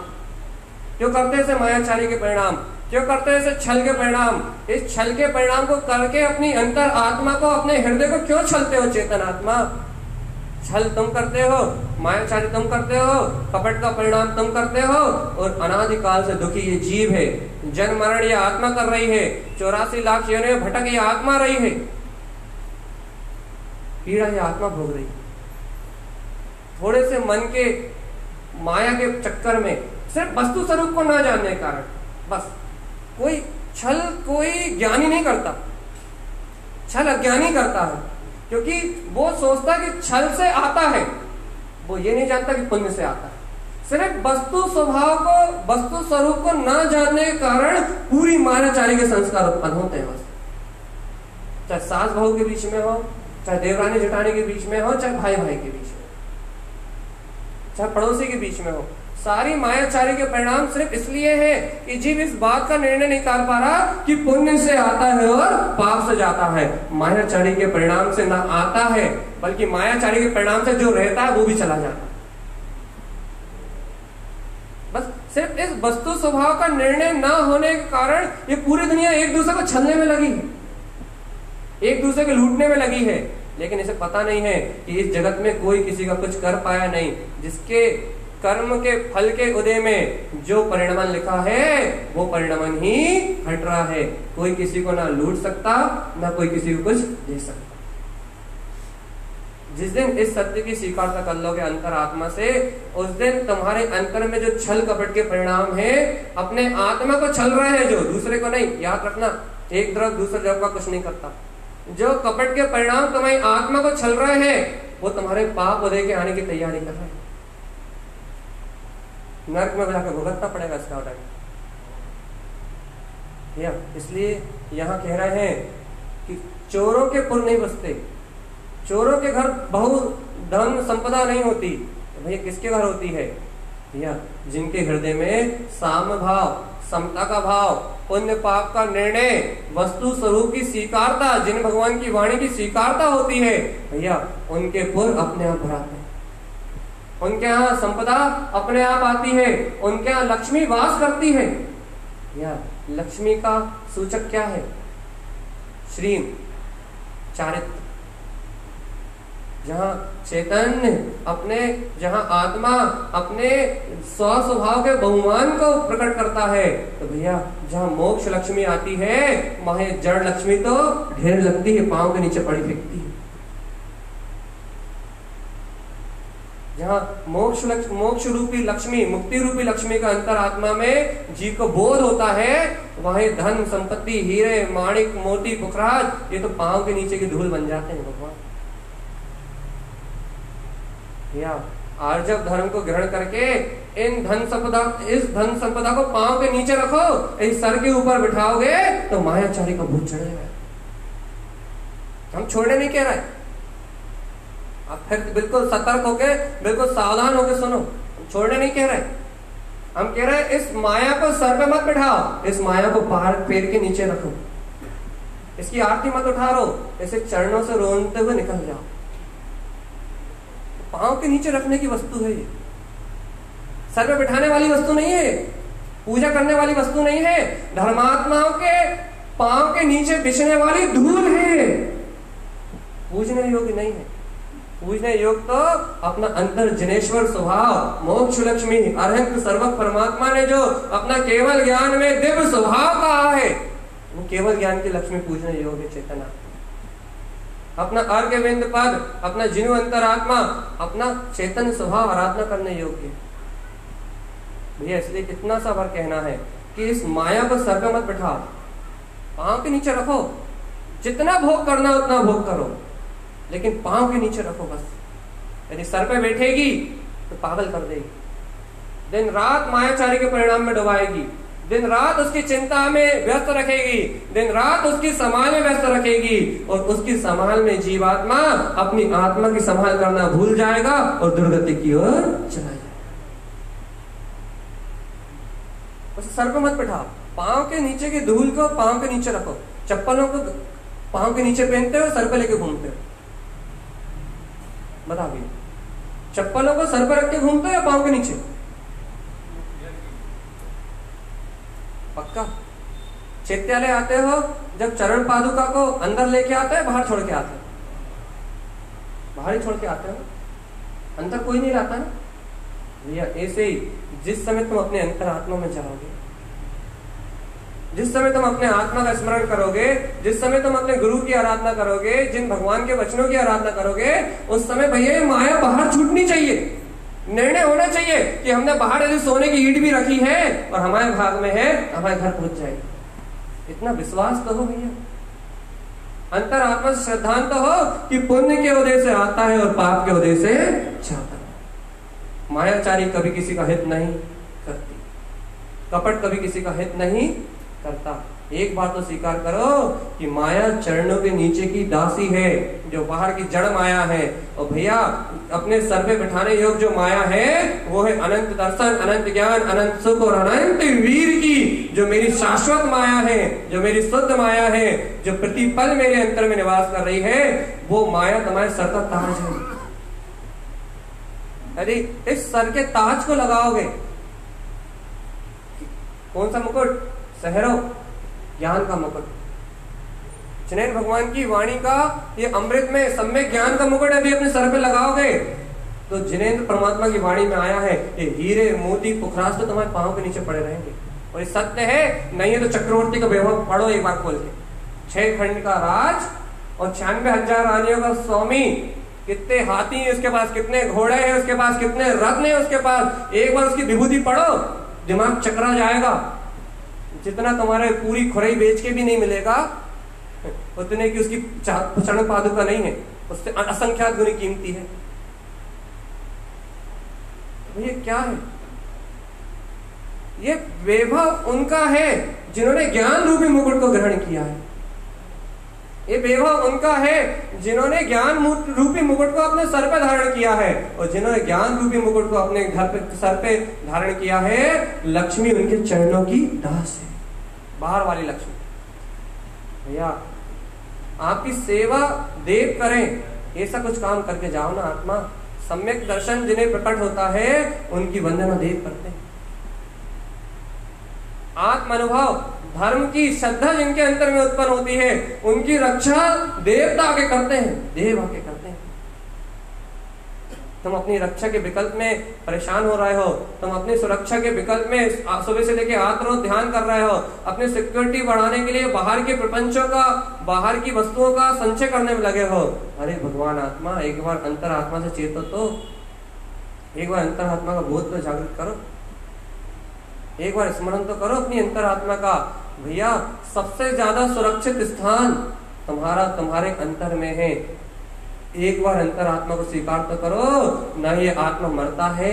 क्यों करते ऐसे मायाचारी के परिणाम क्यों करते ऐसे छल के परिणाम। इस छल के परिणाम को करके अपनी अंतर आत्मा को, अपने हृदय को क्यों छलते हो चेतन आत्मा? छल तुम करते हो, मायाचारी तुम करते हो, कपट का परिणाम तुम करते हो, और अनादिकाल से दुखी ये जीव है। जन्म मरण ये आत्मा कर रही है, चौरासी लाख योनि भटक ये आत्मा रही है। पीड़ा ये आत्मा भोग रही थोड़े से मन के माया के चक्कर में सिर्फ़ वस्तु स्वरूप को ना जानने के कारण। बस। कोई छल कोई ज्ञानी नहीं करता। छल अज्ञानी करता है। क्योंकि वो सोचता कि छल से आता है। वो ये नहीं जानता कि पुण्य से आता है। सिर्फ़ वस्तु स्वभाव को, वस्तु स्वरूप को ना जानने के कारण पूरी माराचारी के संस्कार उत्पन्न होते हैं बस। चाहे सास बहू के बीच में हो, चाहे देवरानी जटानी के बीच में हो, चाहे भाई भाई के बीच में चाहे पड़ोसी के बीच में हो। सारी मायाचारी के परिणाम सिर्फ़ इसलिए है कि जीव इस बात का निर्णय नहीं कर पा रहा कि पुण्य से आता है और पाप से जाता है। मायाचारी के परिणाम से ना आता है, बल्कि मायाचारी के परिणाम से जो रहता है वो भी चला जाता बस सिर्फ़ इस वस्तु स्वभाव का निर्णय ना होने के कारण ये पूरी दुनिया एक दूसरे को छलने में लगी है। एक दूसरे को लूटने में लगी है। लेकिन इसे पता नहीं है कि इस जगत में कोई किसी का कुछ कर पाया नहीं, जिसके कर्म के फल के उदय में जो परिणाम लिखा है, वो परिणाम ही घट रहा है। कोई किसी को ना लूट सकता, ना कोई किसी को कुछ दे सकता। जिस दिन इस सत्य की स्वीकारता कर लोगे अंतर आत्मा से, उस दिन तुम्हारे अंतर में जो छल कपट के परिणाम है, अपने आत्मा को छल रहे हैं जो, दूसरे को नहीं, याद रखना। एक द्रव दूसरे द्रव का कुछ नहीं करता। जो कपट के परिणाम तुम्हारी आत्मा को छल रहे हैं, वो तुम्हारे पाप उदय के आने की तैयारी कर रहे हैं। नर्क में जाकर भुगतना पड़ेगा इसका टाइम या, इसलिए यहाँ कह रहे हैं कि चोरों के पुर नहीं बसते। चोरों के घर बहु धन संपदा नहीं होती। तो भैया, किसके घर होती है? भैया जिनके हृदय में साम भाव, समता का भाव, पुण्य पाप का निर्णय, वस्तु स्वरूप की स्वीकारता, जिन भगवान की वाणी की स्वीकारता होती है, भैया, उनके पुर अपने आप भराते हैं। उनके यहाँ संपदा अपने आप आती है, उनके यहाँ लक्ष्मी वास करती है। या लक्ष्मी का सूचक क्या है? श्रीम चारित्र। जहाँ चैतन्य अपने, जहाँ आत्मा अपने स्व स्वभाव के बहुमान को प्रकट करता है तो भैया, जहाँ मोक्ष लक्ष्मी आती है, वहाँ जड़ लक्ष्मी तो ढेर लगती है, पाँव के नीचे पड़ी फेंकती है। जहाँ मोक्ष लक्ष्मी मोक्ष रूपी लक्ष्मी, मुक्ति रूपी लक्ष्मी का अंतर आत्मा में जीव को बोध होता है, वहीं धन, संपत्ति, हीरे, माणिक, मोती, पुखराज, ये तो पाँव के नीचे की धूल बन जाते हैं भगवान। या आर्जव धर्म को ग्रहण करके इन धन संपदा, इस धन संपदा को पाँव के नीचे रखो, इस सर के ऊपर बिठाओगे तो मायाचारी का भूत चढ़ेगा। हम छोड़ने नहीं कह रहे। आप फिर बिल्कुल सतर्क होके, बिल्कुल सावधान होके सुनो। छोड़ने नहीं कह रहे। हम कह रहे हैं, इस माया को सर पे मत बिठाओ, इस माया को बाहर पैर के नीचे रखो। इसकी आरती मत उठा रो इसे चरणों से रोनते हुए निकल जाओ। पाँव के नीचे रखने की वस्तु है ये। सर पे बिठाने वाली वस्तु नहीं है। पूजा करने वाली वस्तु नहीं है। धर्मात्माओं के पाँव के नीचे बिछने वाली धूल है। पूजने योग्य नहीं है। पूजने योग तो अपना अंतर जनेश्वर स्वभाव, मोक्ष लक्ष्मी अरहंत सर्वक परमात्मा ने जो अपना केवल ज्ञान में दिव्य स्वभाव कहा है, वो केवल ज्ञान की लक्ष्मी पूजने योग है चेतना। अपना अर्घ विंद पद, अपना जिनु अंतरात्मा, अपना चेतन स्वभाव आराधना करने योग्य। भैया, इसलिए कितना सा बार कहना है कि इस माया को सर मत बिठाओ। पाँव के नीचे रखो। जितना भोग करना उतना भोग करो। लेकिन पाँव के नीचे रखो बस। यदि सर पे बैठेगी तो पागल कर देगी। दिन रात मायाचारी के परिणाम में डुबाएगी। दिन रात उसकी चिंता में व्यस्त रखेगी। दिन रात उसकी संभाल में व्यस्त रखेगी। और उसकी संभाल में जीवात्मा अपनी आत्मा की संभाल करना भूल जाएगा और दुर्गति की ओर चला जाएगा। उसे सर पे मत बैठा पाँव के नीचे की धूल को पाँव के नीचे रखो। चप्पलों को पाँव के नीचे पहनते हो, सर पे लेके घूमते हो। बता भैया चप्पलों को सर पर रख के घूमते या पाँव के नीचे? पक्का? चैत्यालय आते हो, जब चरण पादुका को अंदर लेके आते हैं बाहर छोड़ के आते हैं? बाहर ही छोड़ के आते हो? अंदर कोई नहीं लाता ना? भैया, ऐसे ही, जिस समय तुम अपने अंतर आत्मा में जाओगे जिस समय तुम अपने आत्मा का स्मरण करोगे, जिस समय तुम अपने गुरु की आराधना करोगे, जिन भगवान के वचनों की आराधना करोगे, उस समय भैया माया बाहर छूटनी चाहिए। निर्णय होना चाहिए कि हमने बाहर यदि सोने की ईट भी रखी है और हमारे भाग में है, हमारे घर पहुँच जाएगी। इतना विश्वास तो हो भैया। अंतर आत्मा से श्रद्धांत तो हो कि पुण्य के उदय से आता है और पाप के उदय से जाता है। मायाचारी कभी किसी का हित नहीं करती। कपट कभी किसी का हित नहीं करता। एक बात तो स्वीकार करो कि माया चरणों के नीचे की दासी है, जो बाहर की जड़ माया है। और भैया, अपने सर पे बिठाने योग जो माया है, वो है अनंत दर्शन, अनंत ज्ञान, अनंत सुख और अनंत वीर की, जो मेरी शाश्वत माया है, जो मेरी शुद्ध माया है, जो प्रतिपल मेरे अंतर में निवास कर रही है, वो माया तुम्हारे सर का ताज है। अरे, इस सर के ताज को लगाओगे? कौन सा मुकुट? सहरो, ज्ञान का मुकुट। चुनैन भगवान की वाणी का ये अमृत में सम्यक ज्ञान का मुकुट अभी अपने सर पे लगाओगे। तो जिनेन्द्र परमात्मा की वाणी में आया है, ये हीरे, मोती पुखराज तो तुम्हारे पाँव के नीचे पड़े रहेंगे। और ये सत्य है, नहीं है तो चक्रवर्ती का वैभव पढ़ो एक बार खोल के। छह खंड का राज और छियानवे हज़ार रानियों का स्वामी। कितने हाथी है उसके पास, कितने घोड़े हैं उसके पास, कितने रत्न है उसके पास। एक बार उसकी विभूति पढ़ो, दिमाग चकरा जाएगा। जितना तुम्हारे पूरी खुरई बेच के भी नहीं मिलेगा, उतने की उसकी चरण पादुका नहीं है। उससे असंख्यात गुनी कीमती है। तो ये क्या है? ये वैभव उनका है जिन्होंने ज्ञान रूपी मुकुट को ग्रहण किया है। ये वैभव उनका है जिन्होंने ज्ञान रूपी मुकुट को अपने सर पे धारण किया है और जिन्होंने ज्ञान रूपी मुकुट को अपने घर पे सर पे धारण किया है, लक्ष्मी उनके चरणों की दास है। बाहर वाली लक्ष्मी। भैया, आपकी सेवा देव करें। ऐसा कुछ काम करके जाओ ना आत्मा। सम्यक दर्शन जिन्हें प्रकट होता है, उनकी वंदना देव करते हैं। आत्म अनुभव धर्म की श्रद्धा जिनके अंतर में उत्पन्न होती है, उनकी रक्षा देवता आके करते हैं, देव आके करते हैं। तुम अपनी रक्षा के विकल्प में परेशान हो रहे हो। तुम अपनी सुरक्षा के विकल्प में सुबह से लेके हाथ रोज ध्यान कर रहे हो। अपनी सिक्योरिटी बढ़ाने के लिए बाहर के प्रपंचों का, बाहर की वस्तुओं का संचय करने में लगे हो। अरे भगवान आत्मा, एक बार अंतर आत्मा से चेतो तो एक बार अंतर आत्मा का बोध तो जागृत करो। एक बार स्मरण तो करो अपनी अंतर आत्मा का। भैया, सबसे ज़्यादा सुरक्षित स्थान तुम्हारा, तुम्हारे अंतर में है। एक बार अंतर आत्मा को स्वीकार तो करो, ना ये आत्मा मरता है,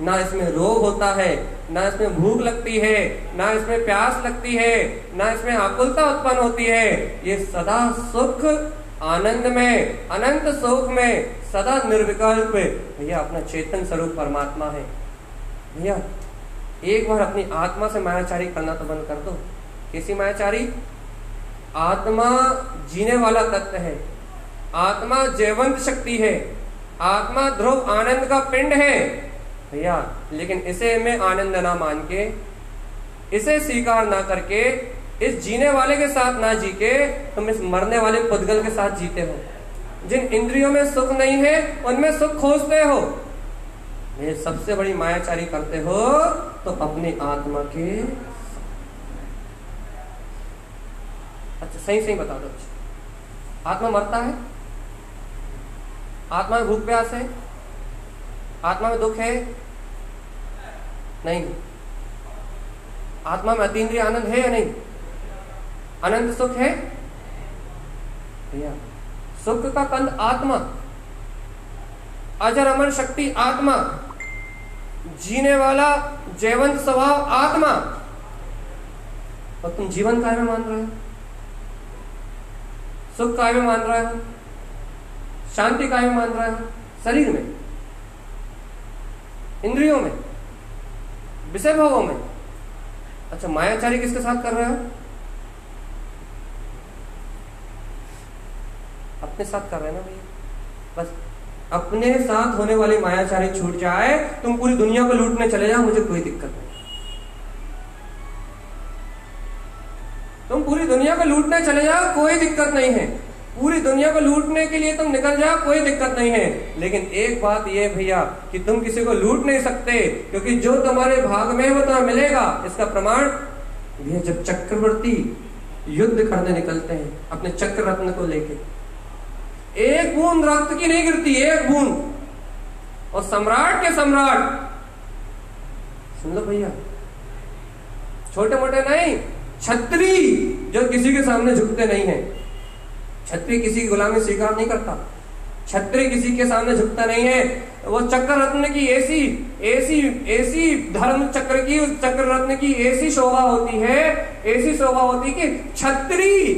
ना इसमें रोग होता है, ना इसमें भूख लगती है, ना इसमें प्यास लगती है, ना इसमें आकुलता उत्पन्न होती है। ये सदा सुख आनंद में अनंत सुख में सदा निर्विकल्प। भैया, अपना चेतन स्वरूप परमात्मा है। भैया, एक बार अपनी आत्मा से मायाचारी करना तो बंद कर दो। कैसी मायाचारी? आत्मा जीने वाला तत्व है। आत्मा जैवंत शक्ति है। आत्मा ध्रुव आनंद का पिंड है। भैया, लेकिन इसे मैं आनंद ना मान के, इसे स्वीकार ना करके, इस जीने वाले के साथ ना जी के तुम इस मरने वाले पुद्गल के साथ जीते हो। जिन इंद्रियों में सुख नहीं है, उनमें सुख खोजते हो। ये सबसे बड़ी मायाचारी करते हो तो अपनी आत्मा के अच्छा सही सही बता दो। आत्मा मरता है? आत्मा में भूख प्यास है? आत्मा में दुख है? नहीं। आत्मा में अतीन्द्रिय आनंद है या नहीं? अनंत सुख है? भैया, सुख का कंद आत्मा। अजर अमर शक्ति आत्मा। जीने वाला जैवंत स्वभाव आत्मा। और तुम जीवन काय में मान रहे हो? सुख काय में मान रहे हो? शांति काय में मान रहा है, शरीर में, इंद्रियों में विषय भावों में। अच्छा मायाचारी किसके साथ कर रहे हो? अपने साथ कर रहे हैं ना भैया? बस, अपने साथ होने वाली मायाचारी छूट जाए, तुम पूरी दुनिया को लूटने चले जाओ, मुझे कोई दिक्कत नहीं। तुम पूरी दुनिया को लूटने चले जाओ, कोई दिक्कत नहीं है। पूरी दुनिया को लूटने के लिए तुम निकल जाओ, कोई दिक्कत नहीं है। लेकिन एक बात यह भैया, कि तुम किसी को लूट नहीं सकते, क्योंकि जो तुम्हारे भाग में वो तुम्हें मिलेगा। इसका प्रमाण, भैया, जब चक्रवर्ती युद्ध करने निकलते हैं, अपने चक्र रत्न को लेके, एक बूंद रक्त की नहीं गिरती, एक बूंद। और सम्राट के सम्राट, सुन लो भैया छोटे मोटे नहीं, छत्री जो किसी के सामने झुकते नहीं है। छत्री किसी की गुलामी स्वीकार नहीं करता। छत्री किसी के सामने झुकता नहीं है। वो चक्र रत्न की ऐसी ऐसी ऐसी धर्म चक्र की, चक्र रत्न की ऐसी शोभा होती है, ऐसी शोभा होती कि छत्री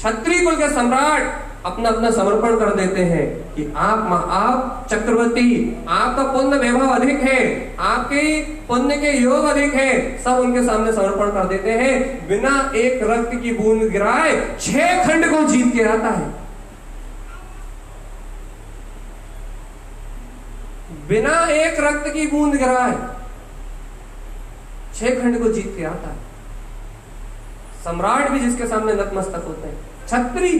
छत्री कुल के सम्राट अपना अपना समर्पण कर देते हैं कि आप आप चक्रवर्ती, आपका पुण्य वैभव अधिक है, आपके पुण्य के योग अधिक है, सब उनके सामने समर्पण कर देते हैं। बिना एक रक्त की बूंद गिराए छह खंड को जीत के आता है। बिना एक रक्त की बूंद गिराए छह खंड को जीत के आता है। सम्राट भी जिसके सामने नतमस्तक होते हैं। छत्री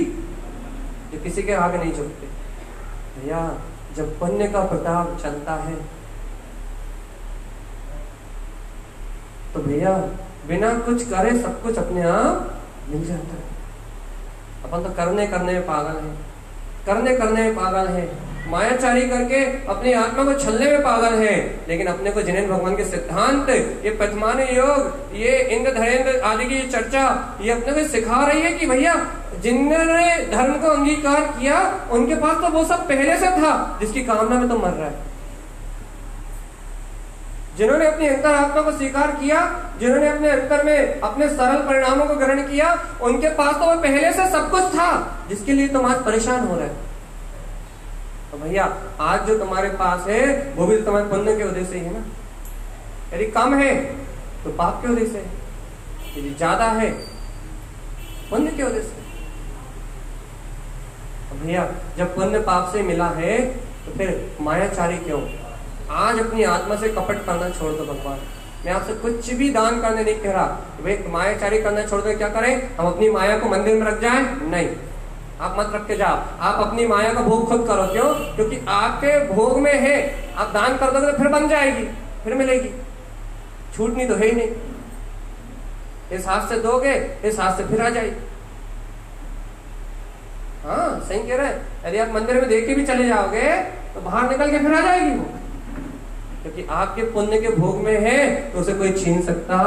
जो किसी के आगे नहीं झुकते। भैया, जब पुण्य का प्रताप चलता है तो भैया, बिना कुछ करे सब कुछ अपने आप मिल जाता है। अपन तो करने करने में पागल है। करने करने में पागल है। मायाचारी करके अपनी आत्मा को छलने में पागल है। लेकिन अपने को जिनेन्द्र भगवान के सिद्धांत, ये पथमान योग, ये इंद्र धरेन्द्र आदि की चर्चा, ये अपने को सिखा रही है कि भैया, जिन्होंने धर्म को अंगीकार किया, उनके पास तो वो सब पहले से था, जिसकी कामना में तो मर रहा है। जिन्होंने अपनी अंतर आत्मा को स्वीकार किया, जिन्होंने अपने अंतर में अपने सरल परिणामों को ग्रहण किया, उनके पास तो वो पहले से सब कुछ था, जिसके लिए तुम आज परेशान हो रहे हैं। तो भैया, आज जो तुम्हारे पास है, वो भी तुम्हारे पुण्य के से ही है ना? यदि कम है तो पाप के वजह से। यदि ज़्यादा है पुण्य के से। तो भैया, जब पुण्य पाप से मिला है तो फिर मायाचारी क्यों? आज अपनी आत्मा से कपट करना छोड़ दो भगवान। मैं आपसे कुछ भी दान करने नहीं कह रहा भाई, मायाचारी करना छोड़ दो, क्या करें? हम अपनी माया को मंदिर में रख जाए? नहीं। आप मत रख के जाओ। आप अपनी माया का भोग खुद करो, क्यों? क्योंकि आपके भोग में है, आप दान कर दोगे तो फिर बन जाएगी, फिर मिलेगी। छूटनी तो है ही नहीं। इस हाथ से दोगे, इस हाथ से फिर आ जाएगी। हाँ सही कह रहे हैं। यदि आप मंदिर में देख के भी चले जाओगे तो बाहर निकल के फिर आ जाएगी वो। क्योंकि आपके पुण्य के भोग में है तो उसे कोई छीन सकता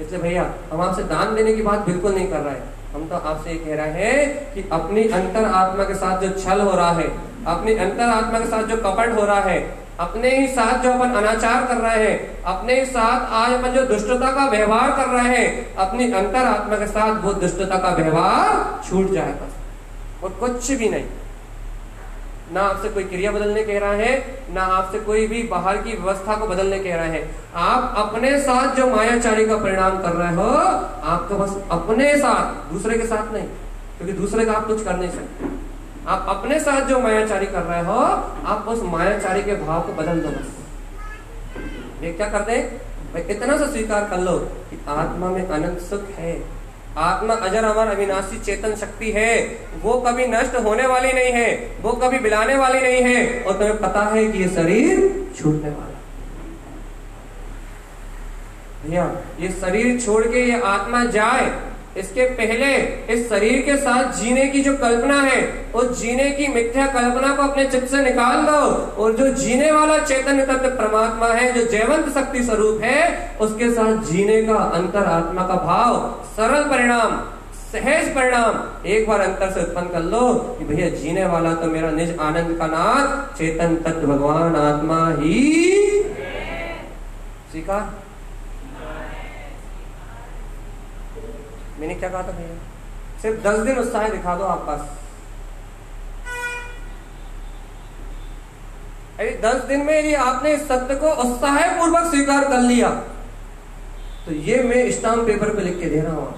इसलिए भैया, हम आपसे दान देने की बात बिल्कुल नहीं कर रहे हैं। हम तो आपसे ये कह रहे हैं कि अपनी अंतर आत्मा के साथ जो छल हो रहा है, अपनी अंतर आत्मा के साथ जो कपट हो रहा है, अपने ही साथ जो अपन अनाचार कर रहे हैं, अपने ही साथ आज अपन जो दुष्टता का व्यवहार कर रहे हैं, अपनी अंतर आत्मा के साथ वो दुष्टता का व्यवहार छूट जाएगा और कुछ भी नहीं। ना आपसे कोई क्रिया बदलने कह रहा है, ना आपसे कोई भी बाहर की व्यवस्था को बदलने कह रहा है। आप अपने साथ जो मायाचारी का परिणाम कर रहे हो आपको बस अपने साथ, दूसरे के साथ नहीं, क्योंकि दूसरे का आप कुछ कर नहीं सकते। आप अपने साथ जो मायाचारी कर रहे हो, आप उस मायाचारी के भाव को बदल दो बस। ये क्या करते हैं? इतना सा स्वीकार कर लो कि आत्मा में अनंत सुख है। आत्मा, अजर, अमर, अविनाशी, चेतन शक्ति है। वो कभी नष्ट होने वाली नहीं है, वो कभी बिलाने वाली नहीं है। और तुम्हें पता है कि ये शरीर छूटने वाला भैया, ये शरीर छोड़ के ये आत्मा जाए इसके पहले इस शरीर के साथ जीने की जो कल्पना है, उस जीने की मिथ्या कल्पना को अपने चित्त से निकाल दो। और जो जीने वाला चैतन्य तत्व परमात्मा है, जो जयवंत शक्ति स्वरूप है, उसके साथ जीने का अंतर आत्मा का भाव, सरल परिणाम, सहज परिणाम एक बार अंतर से उत्पन्न कर लो कि भैया जीने वाला तो मेरा निज आनंद का नाथ, चेतन तत्व भगवान आत्मा ही। स्वीकार? मैंने क्या कहा था भैया? सिर्फ़ दस दिन उत्साह दिखा दो आप पास अरे, दस दिन में यदि आपने इस सत्य को उत्साह पूर्वक स्वीकार कर लिया तो ये मैं स्टाम्प पेपर पे लिख के दे रहा हूँ।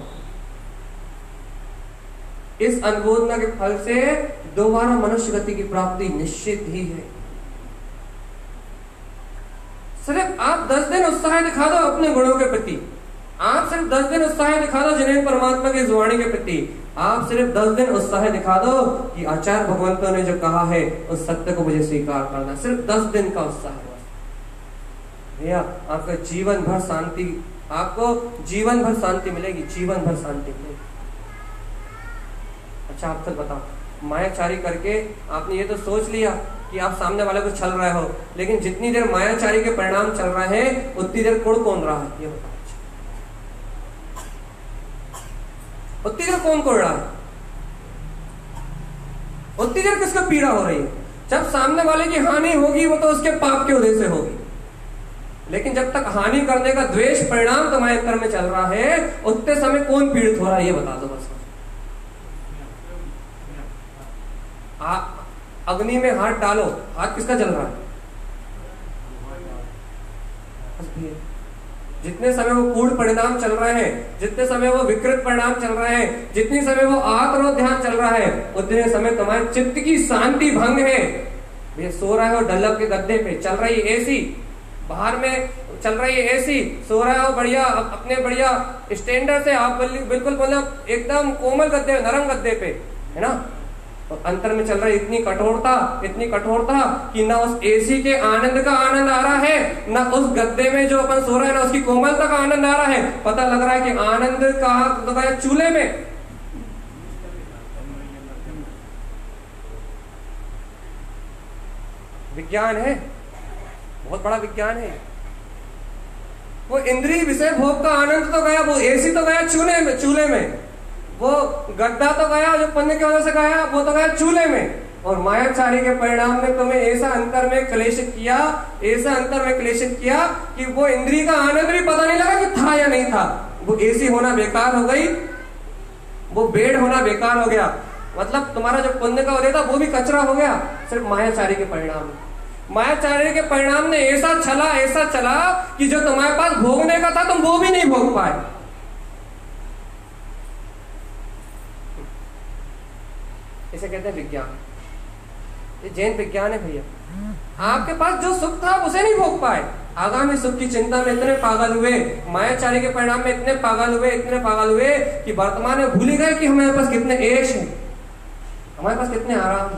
इस अनुबोधना के फल से दोबारा मनुष्य गति की प्राप्ति निश्चित ही है। सिर्फ़ आप दस दिन उत्साह दिखा दो अपने गुणों के प्रति। आप सिर्फ़ दस दिन उत्साह दिखा दो जिन्हें परमात्मा की जुआणी के प्रति। आप सिर्फ़ दस दिन उत्साह दिखा दो कि आचार्य भगवंतों ने जो कहा है, उस सत्य को मुझे स्वीकार करना। सिर्फ़ दस दिन का उत्साह भैया, आपका जीवन भर शांति, आपको जीवन भर शांति मिलेगी, जीवन भर शांति मिलेगी। अच्छा आप खुद बताओ। मायाचारी करके आपने ये तो सोच लिया कि आप सामने वाले को छल रहे हो, लेकिन जितनी देर मायाचारी के परिणाम चल रहे हैं, उतनी देर कुड़ कौन रहा है? ये बताओ। उतनी कौन कोड़ रहा है देर किसको पीड़ा हो रही है। जब सामने वाले की हानि होगी, वो तो उसके पाप के उदय से होगी। लेकिन जब तक हानि करने का द्वेष परिणाम तुम्हारे अंतर में चल रहा है, उतने समय कौन पीड़ित हो रहा है, ये बता दो बस। अग्नि में हाथ डालो। हाथ किसका जल रहा है? जितने समय वो पूर्ण परिणाम चल रहे हैं, जितने समय वो विकृत परिणाम चल रहे हैं, जितने समय वो आत्म ध्यान चल रहा है, उतने समय तुम्हारे चित्त की शांति भंग है। ये सो रहा हो डल्लभ के गद्दे पे, चल रही एसी। बाहर में चल रही है एसी, सो रहा हो बढ़िया अपने बढ़िया स्टैंडर्ड से आप बिल्कुल मतलब एकदम कोमल गद्दे, नरम गद्दे पे, है ना? और अंतर में चल रहा है, इतनी कठोरता इतनी कठोरता कि ना उस एसी के आनंद का आनंद आ रहा है, ना उस गद्दे में जो अपन सो रहे हैं, ना उसकी कोमलता का आनंद आ रहा है। पता लग रहा है कि आनंद कहा तो चूल्हे में। विज्ञान है, बहुत बड़ा विज्ञान है। वो इंद्रिय विषय, भोग का आनंद तो गया, वो एसी तो गया चूल्हे में चूल्हे में। वो गड्ढा तो गया, जो पन्ने की वजह से गया, वो तो गया चूल्हे में। और मायाचारी के परिणाम ने तुम्हें ऐसा अंतर में क्लेशित किया, ऐसा अंतर में क्लेशित किया कि वो इंद्री का आनंद भी पता नहीं लगा कि था या नहीं था। वो एसी होना बेकार हो गई, वो बेड होना बेकार हो गया। मतलब तुम्हारा जो पुण्य का उदय था, वो भी कचरा हो गया, सिर्फ़ मायाचारी के परिणाम मायाचार्य के परिणाम ने ऐसा चला ऐसा चला कि जो तुम्हारे पास भोगने का था, तुम वो भी नहीं भोग पाए। इसे कहते हैं विज्ञान। ये जैन विज्ञान है भैया। आपके पास जो सुख था आप उसे नहीं भोग पाए। आगामी सुख की चिंता में इतने पागल हुए, मायाचारी के परिणाम में इतने पागल हुए, इतने पागल हुए कि वर्तमान में भूल ही गए कि हमारे पास कितने ऐश है। हमारे पास कितने आराम है।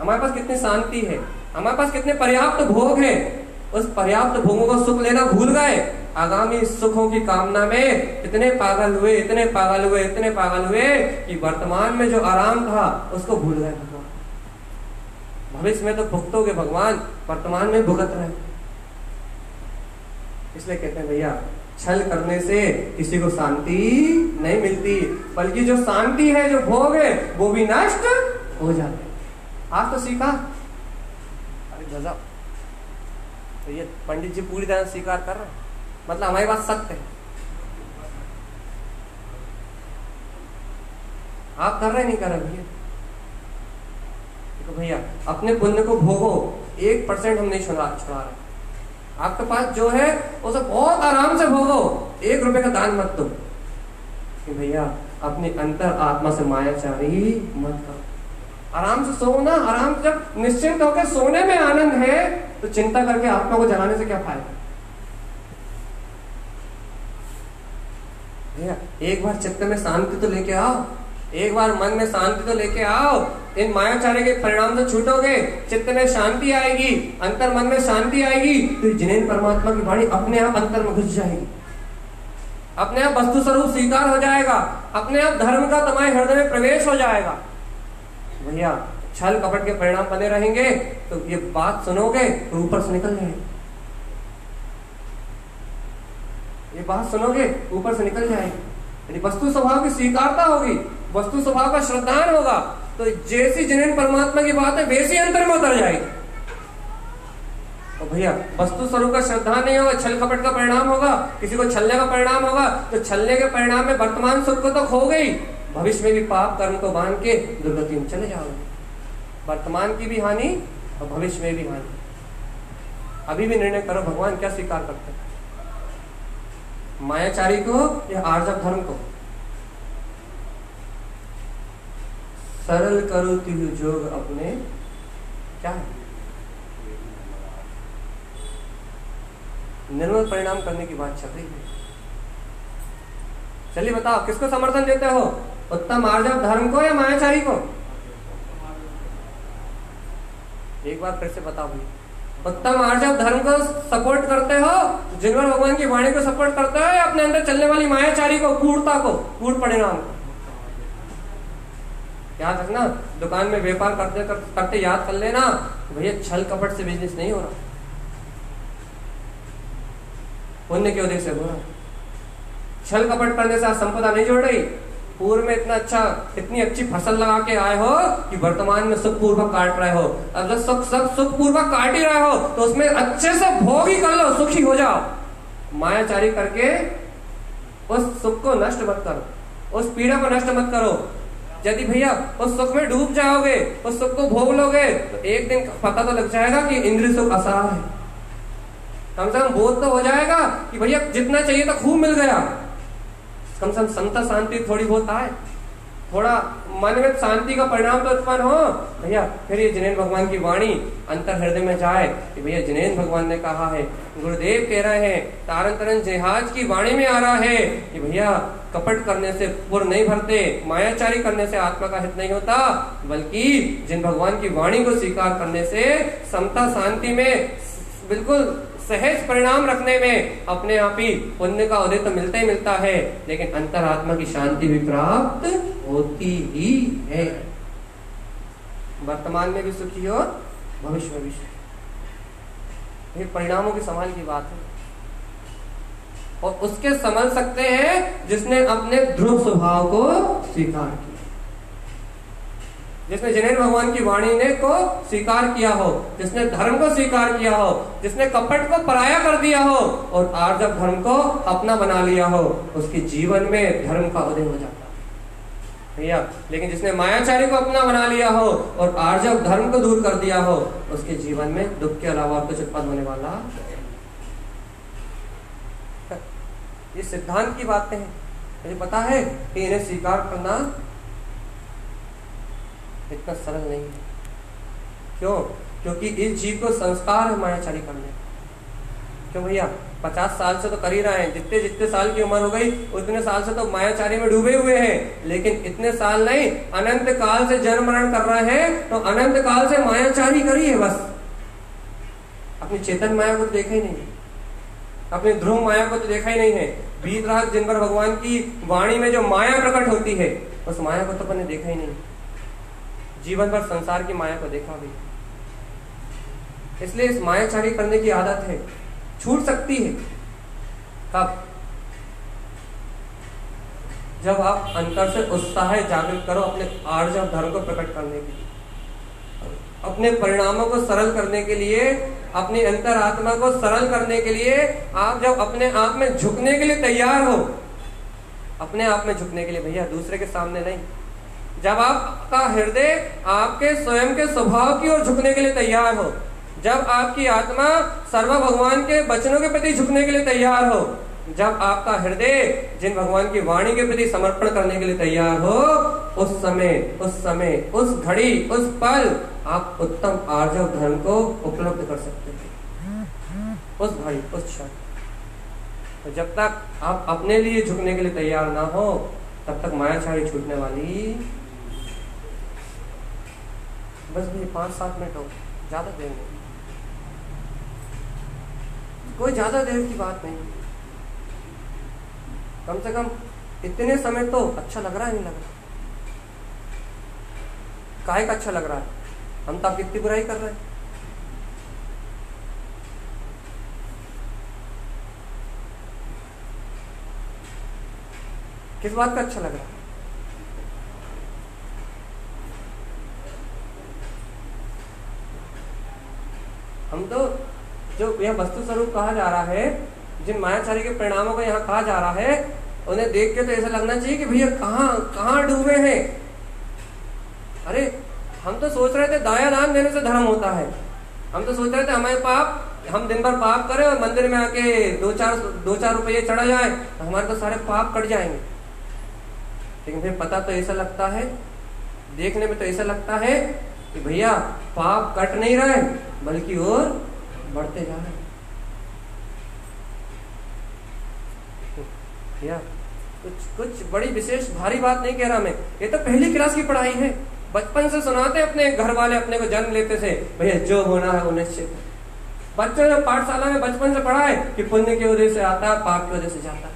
हमारे पास कितनी शांति है। हमारे पास कितने पर्याप्त भोग है। उस पर्याप्त भोगों को सुख लेना भूल गए। आगामी सुखों की कामना में इतने पागल हुए, इतने पागल हुए, इतने पागल हुए कि वर्तमान में जो आराम था, उसको भूल गए भगवान। भविष्य में तो भुगतोगे भगवान, वर्तमान में भुगत रहे। इसलिए कहते हैं, भैया, छल करने से किसी को शांति नहीं मिलती, बल्कि जो शांति है, जो भोग है, वो भी नष्ट हो जाते आज तो सीखा? अरे गजब। तो ये पंडित जी पूरी तरह स्वीकार कर रहे हैं। मतलब हमारी बात सत्य है। आप कर रहे नहीं कर रहे भैया? देखो भैया, अपने पुण्य को भोगो, एक परसेंट हम नहीं छुड़ा छुड़ा रहे। आपके पास जो है सब बहुत आराम से भोगो, एक रुपए का दान मत दो। भैया, अपने अंतर आत्मा से मायाचारी मत करो। आराम से सो ना आराम से जब निश्चिंत होकर सोने में आनंद है तो चिंता करके आत्मा को जगाने से क्या फ़ायदा? भैया एक बार चित्त में शांति तो लेके आओ। एक बार मन में शांति तो लेके आओ। इन मायाचार्य के परिणाम से छूटोगे। चित्त में शांति आएगी, अंतर मन में शांति आएगी तो जिनेन परमात्मा की वाणी अपने आप अंतर में घुस जाएगी। अपने आप वस्तु स्वरूप स्वीकार हो जाएगा। अपने आप धर्म का तुम्हारे हृदय में प्रवेश हो जाएगा। भैया, छल कपट के परिणाम बने रहेंगे तो ये बात सुनोगे तो ऊपर से निकल जाएगी। ये बात सुनोगे, ऊपर से निकल जाएगी। यदि वस्तु स्वभाव की स्वीकारता होगी, वस्तु स्वभाव का श्रद्धान होगा तो जैसी जिन्हें परमात्मा की बात है, वैसी अंतर में उतर जाएगी। तो भैया, वस्तु स्वरूप का श्रद्धा नहीं होगा, छल कपट का परिणाम होगा, किसी को छलने का परिणाम होगा तो छलने के परिणाम में वर्तमान सुख को तो खो गई। भविष्य में भी पाप कर्म को बाँध के दुर्गति में चले जाओगे। वर्तमान की भी हानि और भविष्य में भी हानि। अभी भी निर्णय करो, भगवान क्या स्वीकार करते मायाचारी को या आर्जव धर्म को? सरल करो तिहु जोग अपने क्या निर्मल परिणाम करने की बात चल रही है। चलिए बताओ, किसको समर्थन देते हो? उत्तम आर्जव धर्म को या मायाचारी को? एक बार फिर से बताओ भैया। उत्तम आर्जव धर्म को सपोर्ट करते हो जिनवर भगवान की वाणी को सपोर्ट करते हो या अपने अंदर चलने वाली मायाचारी को कूड़ता को कूड़ परिणाम। को याद रखना, दुकान में व्यापार करते करते याद कर लेना भैया छल कपट से बिज़नेस नहीं हो रहा। पुण्य के उद्देश्य हो रहा। छल कपट करने से संपदा नहीं जोड़ रही। पूर्व में इतना अच्छा इतनी अच्छी फ़सल लगा के आए हो कि वर्तमान में सुख पूर्वक काट रहे हो। अब सुख, सब सुख पूर्वक काट ही रहे हो तो उसमें अच्छे से भोग ही कर लो सुखी हो जाओ। मायाचारी करके उस सुख को नष्ट मत करो। उस पीड़ा को नष्ट मत करो। यदि भैया उस सुख में डूब जाओगे, उस सुख को भोग लोगे तो एक दिन पता तो लग जाएगा कि इंद्र सुख आसार है। कम से कम बोध तो हो जाएगा कि भैया जितना चाहिए तो खूब मिल गया। कम से कम संत शांति थोड़ी बहुत आए। थोड़ा मन में शांति का परिणाम तो उत्पन्न हो। भैया, फिर ये जिनेन भगवान की वाणी अंतर हृदय में जाए कि भैया जिनेन भगवान ने कहा है, गुरुदेव कह रहे हैं तारन तरन जिहाज की वाणी में आ रहा है कि भैया, कपट करने से पुर नहीं भरते, मायाचारी करने से आत्मा का हित नहीं होता, बल्कि जिन भगवान की वाणी को स्वीकार करने से समता शांति में बिल्कुल सहज परिणाम रखने में अपने आप ही पुण्य का उदय तो मिलता ही मिलता है, लेकिन अंतरात्मा की शांति भी प्राप्त होती ही है। वर्तमान में भी सुखी हो भविष्य में भी सुखी। परिणामों के संभाल की बात है। और उसके समझ सकते हैं जिसने अपने ध्रुव स्वभाव को स्वीकार किया। जिसने जिनेन भगवान की वाणी ने को स्वीकार किया हो, जिसने धर्म को स्वीकार किया हो, जिसने कपट को पराया कर दिया हो, और आर्जव धर्म को अपना बना लिया हो, उसके जीवन में धर्म का उदय हो जाता भैया, लेकिन जिसने मायाचारी को अपना बना लिया हो, और आर्जव धर्म को दूर कर दिया हो, उसके जीवन में दुख के अलावा कुछ उत्पन्न होने वाला ये सिद्धांत की बातें हैं। मुझे पता है कि इन्हें स्वीकार करना इतना सरल नहीं है। क्यों? क्योंकि इस जीव को संस्कार है मायाचारी करने। क्यों भैया? पचास साल से तो कर ही रहे हैं। जितने जितने साल की उम्र हो गई, उतने साल से तो मायाचारी में डूबे हुए हैं। लेकिन इतने साल नहीं, अनंत काल से जन्म मरण कर रहे हैं तो अनंत काल से मायाचारी करी है बस। अपनी चेतन माया को तो देखा ही नहीं अपनी ध्रुव माया को तो देखा ही नहीं है। बीत रात दिन भर भगवान की वाणी में जो माया प्रकट होती है, उस माया को तो अपने देखा ही नहीं। जीवन भर संसार की माया को देखा भी। इसलिए इस माया मायाचारी करने की आदत है। छूट सकती है। कब जब आप अंतर से उत्साह जागृत करो अपने आर्ज और धर्म को प्रकट करने के लिए। अपने परिणामों को सरल करने के लिए, अपनी अंतर आत्मा को सरल करने के लिए आप जब अपने आप में झुकने के लिए तैयार हो, अपने आप में झुकने के लिए, भैया दूसरे के सामने नहीं। जब आपका हृदय आपके स्वयं के स्वभाव की ओर झुकने के लिए तैयार हो, जब आपकी आत्मा सर्व भगवान के वचनों के प्रति झुकने के लिए तैयार हो, जब आपका हृदय जिन भगवान की वाणी के प्रति समर्पण करने के लिए तैयार हो, उस समय उस समय, उस घड़ी, उस पल आप उत्तम आर्जव धर्म को उपलब्ध कर सकते हैं। उस घड़ी उस क्षण। तो जब तक आप अपने लिए झुकने के लिए तैयार ना हो, तब तक मायाचारी छूटने वाली बस भी पाँच सात मिनट हो, ज़्यादा देर नहीं। कोई ज़्यादा देर की बात नहीं। कम से कम इतने समय तो अच्छा लग रहा है, नहीं लग रहा? काय का अच्छा लग रहा है? हम तो आपकी इतनी बुराई कर रहे हैं? किस बात का अच्छा लग रहा है? हम तो जो यह वस्तु स्वरूप कहा जा रहा है, जिन मायाचारी के परिणामों को यहाँ कहा जा रहा है, उन्हें देख के तो ऐसा लगना चाहिए कि भैया कहाँ कहाँ डूबे हैं। अरे, हम तो सोच रहे थे दाया दान देने से धर्म होता है। हम तो सोच रहे थे हमारे पाप, हम दिन भर पाप करें और मंदिर में आके दो चार दो चार रुपये चढ़ा जाए तो हमारे तो सारे पाप कट जाएँगे। लेकिन फिर पता तो ऐसा लगता है, देखने में तो ऐसा लगता है कि भैया, पाप कट नहीं रहे बल्कि और बढ़ते जा रहे भैया, कुछ कुछ बड़ी विशेष भारी बात नहीं कह रहा मैं। ये तो पहली क्लास की पढ़ाई है। बचपन से सुनाते अपने घर वाले अपने को जन्म लेते थे। भैया, जो होना है वो निश्चित बच्चों ने पाठशाला में बचपन से पढ़ा है कि पुण्य की वजह से आता है, पाप की वजह से जाता है।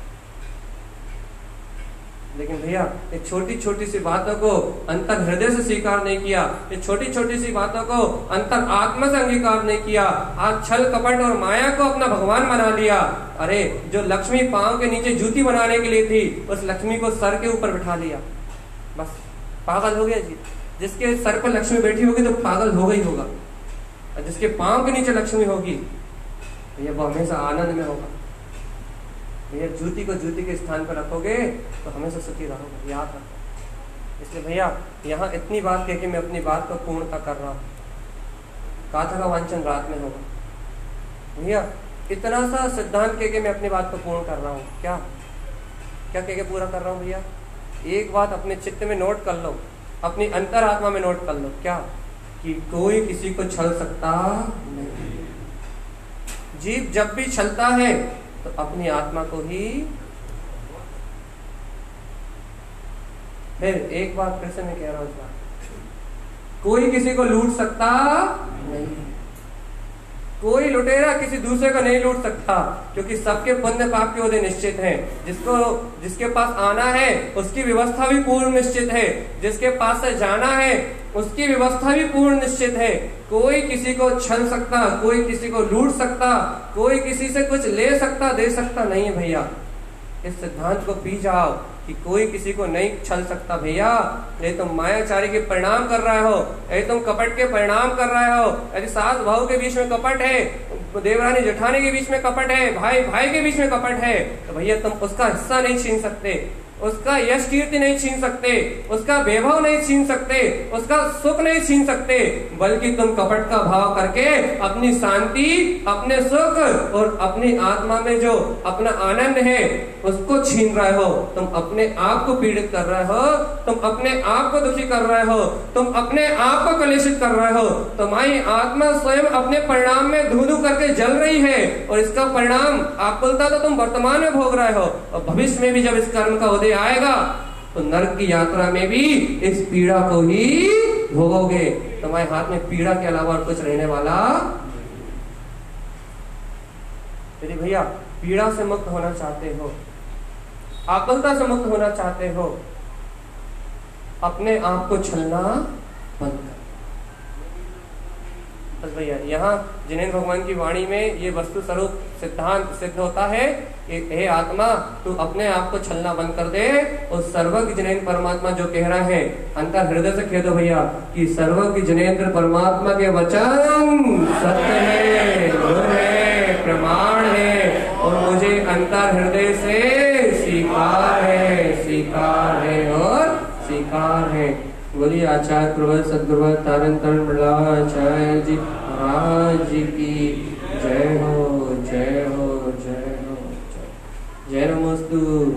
लेकिन भैया, ये छोटी छोटी सी बातों को अंतर हृदय से स्वीकार नहीं किया। ये छोटी छोटी सी बातों को अंतर आत्मा से अंगीकार नहीं किया। आज छल कपट और माया को अपना भगवान बना लिया। अरे, जो लक्ष्मी पाँव के नीचे जूती बनाने के लिए थी, उस लक्ष्मी को सर के ऊपर बिठा लिया। बस, पागल हो गया जी। जिसके सर पर लक्ष्मी बैठी होगी तो पागल हो गई होगा। और जिसके पाँव के नीचे लक्ष्मी होगी, भैया वो हमेशा आनंद में होगा। भैया जूती को जूती के स्थान पर रखोगे तो हमेशा सुखी रहोगे। याद रखो। इसलिए भैया, यहाँ इतनी बात कह के मैं अपनी बात को पूर्णता कर रहा हूँ। काथा का वांचन रात में होगा। भैया, इतना सा सिद्धांत कह के मैं अपनी बात को पूर्ण कर रहा हूँ। क्या? क्या कह के पूरा कर रहा हूँ भैया? एक बात अपने चित्त में नोट कर लो। अपनी अंतर आत्मा में नोट कर लो। क्या? कि कोई किसी को छल सकता नहीं। जीव जब भी छलता है तो अपनी आत्मा को ही फिर एक बात फिर से मैं कह रहा हूँ इस कोई किसी को लूट सकता नहीं कोई लुटेरा किसी दूसरे को नहीं लूट सकता, क्योंकि सबके पुण्य पाप के ओदे निश्चित हैं। जिसको, जिसके पास आना है, उसकी व्यवस्था भी पूर्ण निश्चित है। जिसके पास से जाना है, उसकी व्यवस्था भी पूर्ण निश्चित है। कोई किसी को छल सकता, कोई किसी को लूट सकता, कोई किसी से कुछ ले सकता, दे सकता नहीं है भैया। इस सिद्धांत को पी जाओ। कि कोई किसी को नहीं छल सकता, भैया ये तुम मायाचारी के परिणाम कर रहे हो ये तुम कपट के परिणाम कर रहे हो यदि सास भाव के बीच में कपट है, देवरानी जेठानी के बीच में कपट है, भाई भाई के बीच में कपट है। तो भैया, तुम उसका हिस्सा नहीं छीन सकते। उसका यश कीर्ति नहीं छीन सकते, उसका वैभव नहीं छीन सकते, उसका सुख नहीं छीन सकते, बल्कि तुम कपट का भाव करके अपनी शांति, अपने सुख और अपनी आत्मा में जो अपना आनंद है, उसको छीन रहे हो। तुम अपने आप को पीड़ित कर रहे हो, तुम अपने आप को दुखी कर रहे हो, तुम अपने आप को कलेशित कर रहे हो। तुम्हारी आत्मा स्वयं अपने परिणाम में धू धू करके जल रही है, और इसका परिणाम आकुलता तो तुम वर्तमान में भोग रहे हो, और भविष्य में भी जब इस कर्म का उदय आएगा तो नर्क की यात्रा में भी इस पीड़ा को ही भोगोगे। तुम्हारे हाथ में पीड़ा के अलावा और कुछ रहने वाला भैया, पीड़ा से मुक्त होना चाहते हो, आकुलता से मुक्त होना चाहते हो, अपने आप को छलना बंद कर। बस भैया, यहाँ जिनेन्द्र भगवान की वाणी में ये वस्तु स्वरूप सिद्धांत सिद्ध होता है हे आत्मा, तू अपने आप को छलना बंद कर दे और सर्वज्ञ जिनेन्द्र परमात्मा जो कह रहा है, अंतर हृदय से कह भैया, कि सर्वज्ञ जिनेन्द्र परमात्मा के वचन सत्य है है, प्रमाण है और मुझे अंतर हृदय से स्वीकार है स्वीकार है और स्वीकार है। बोलिए आचार्य प्रवर सदगुरु तारण तरण आचार्य जी महाराज की जय हो जय हो जय हो। जय नमस्तु।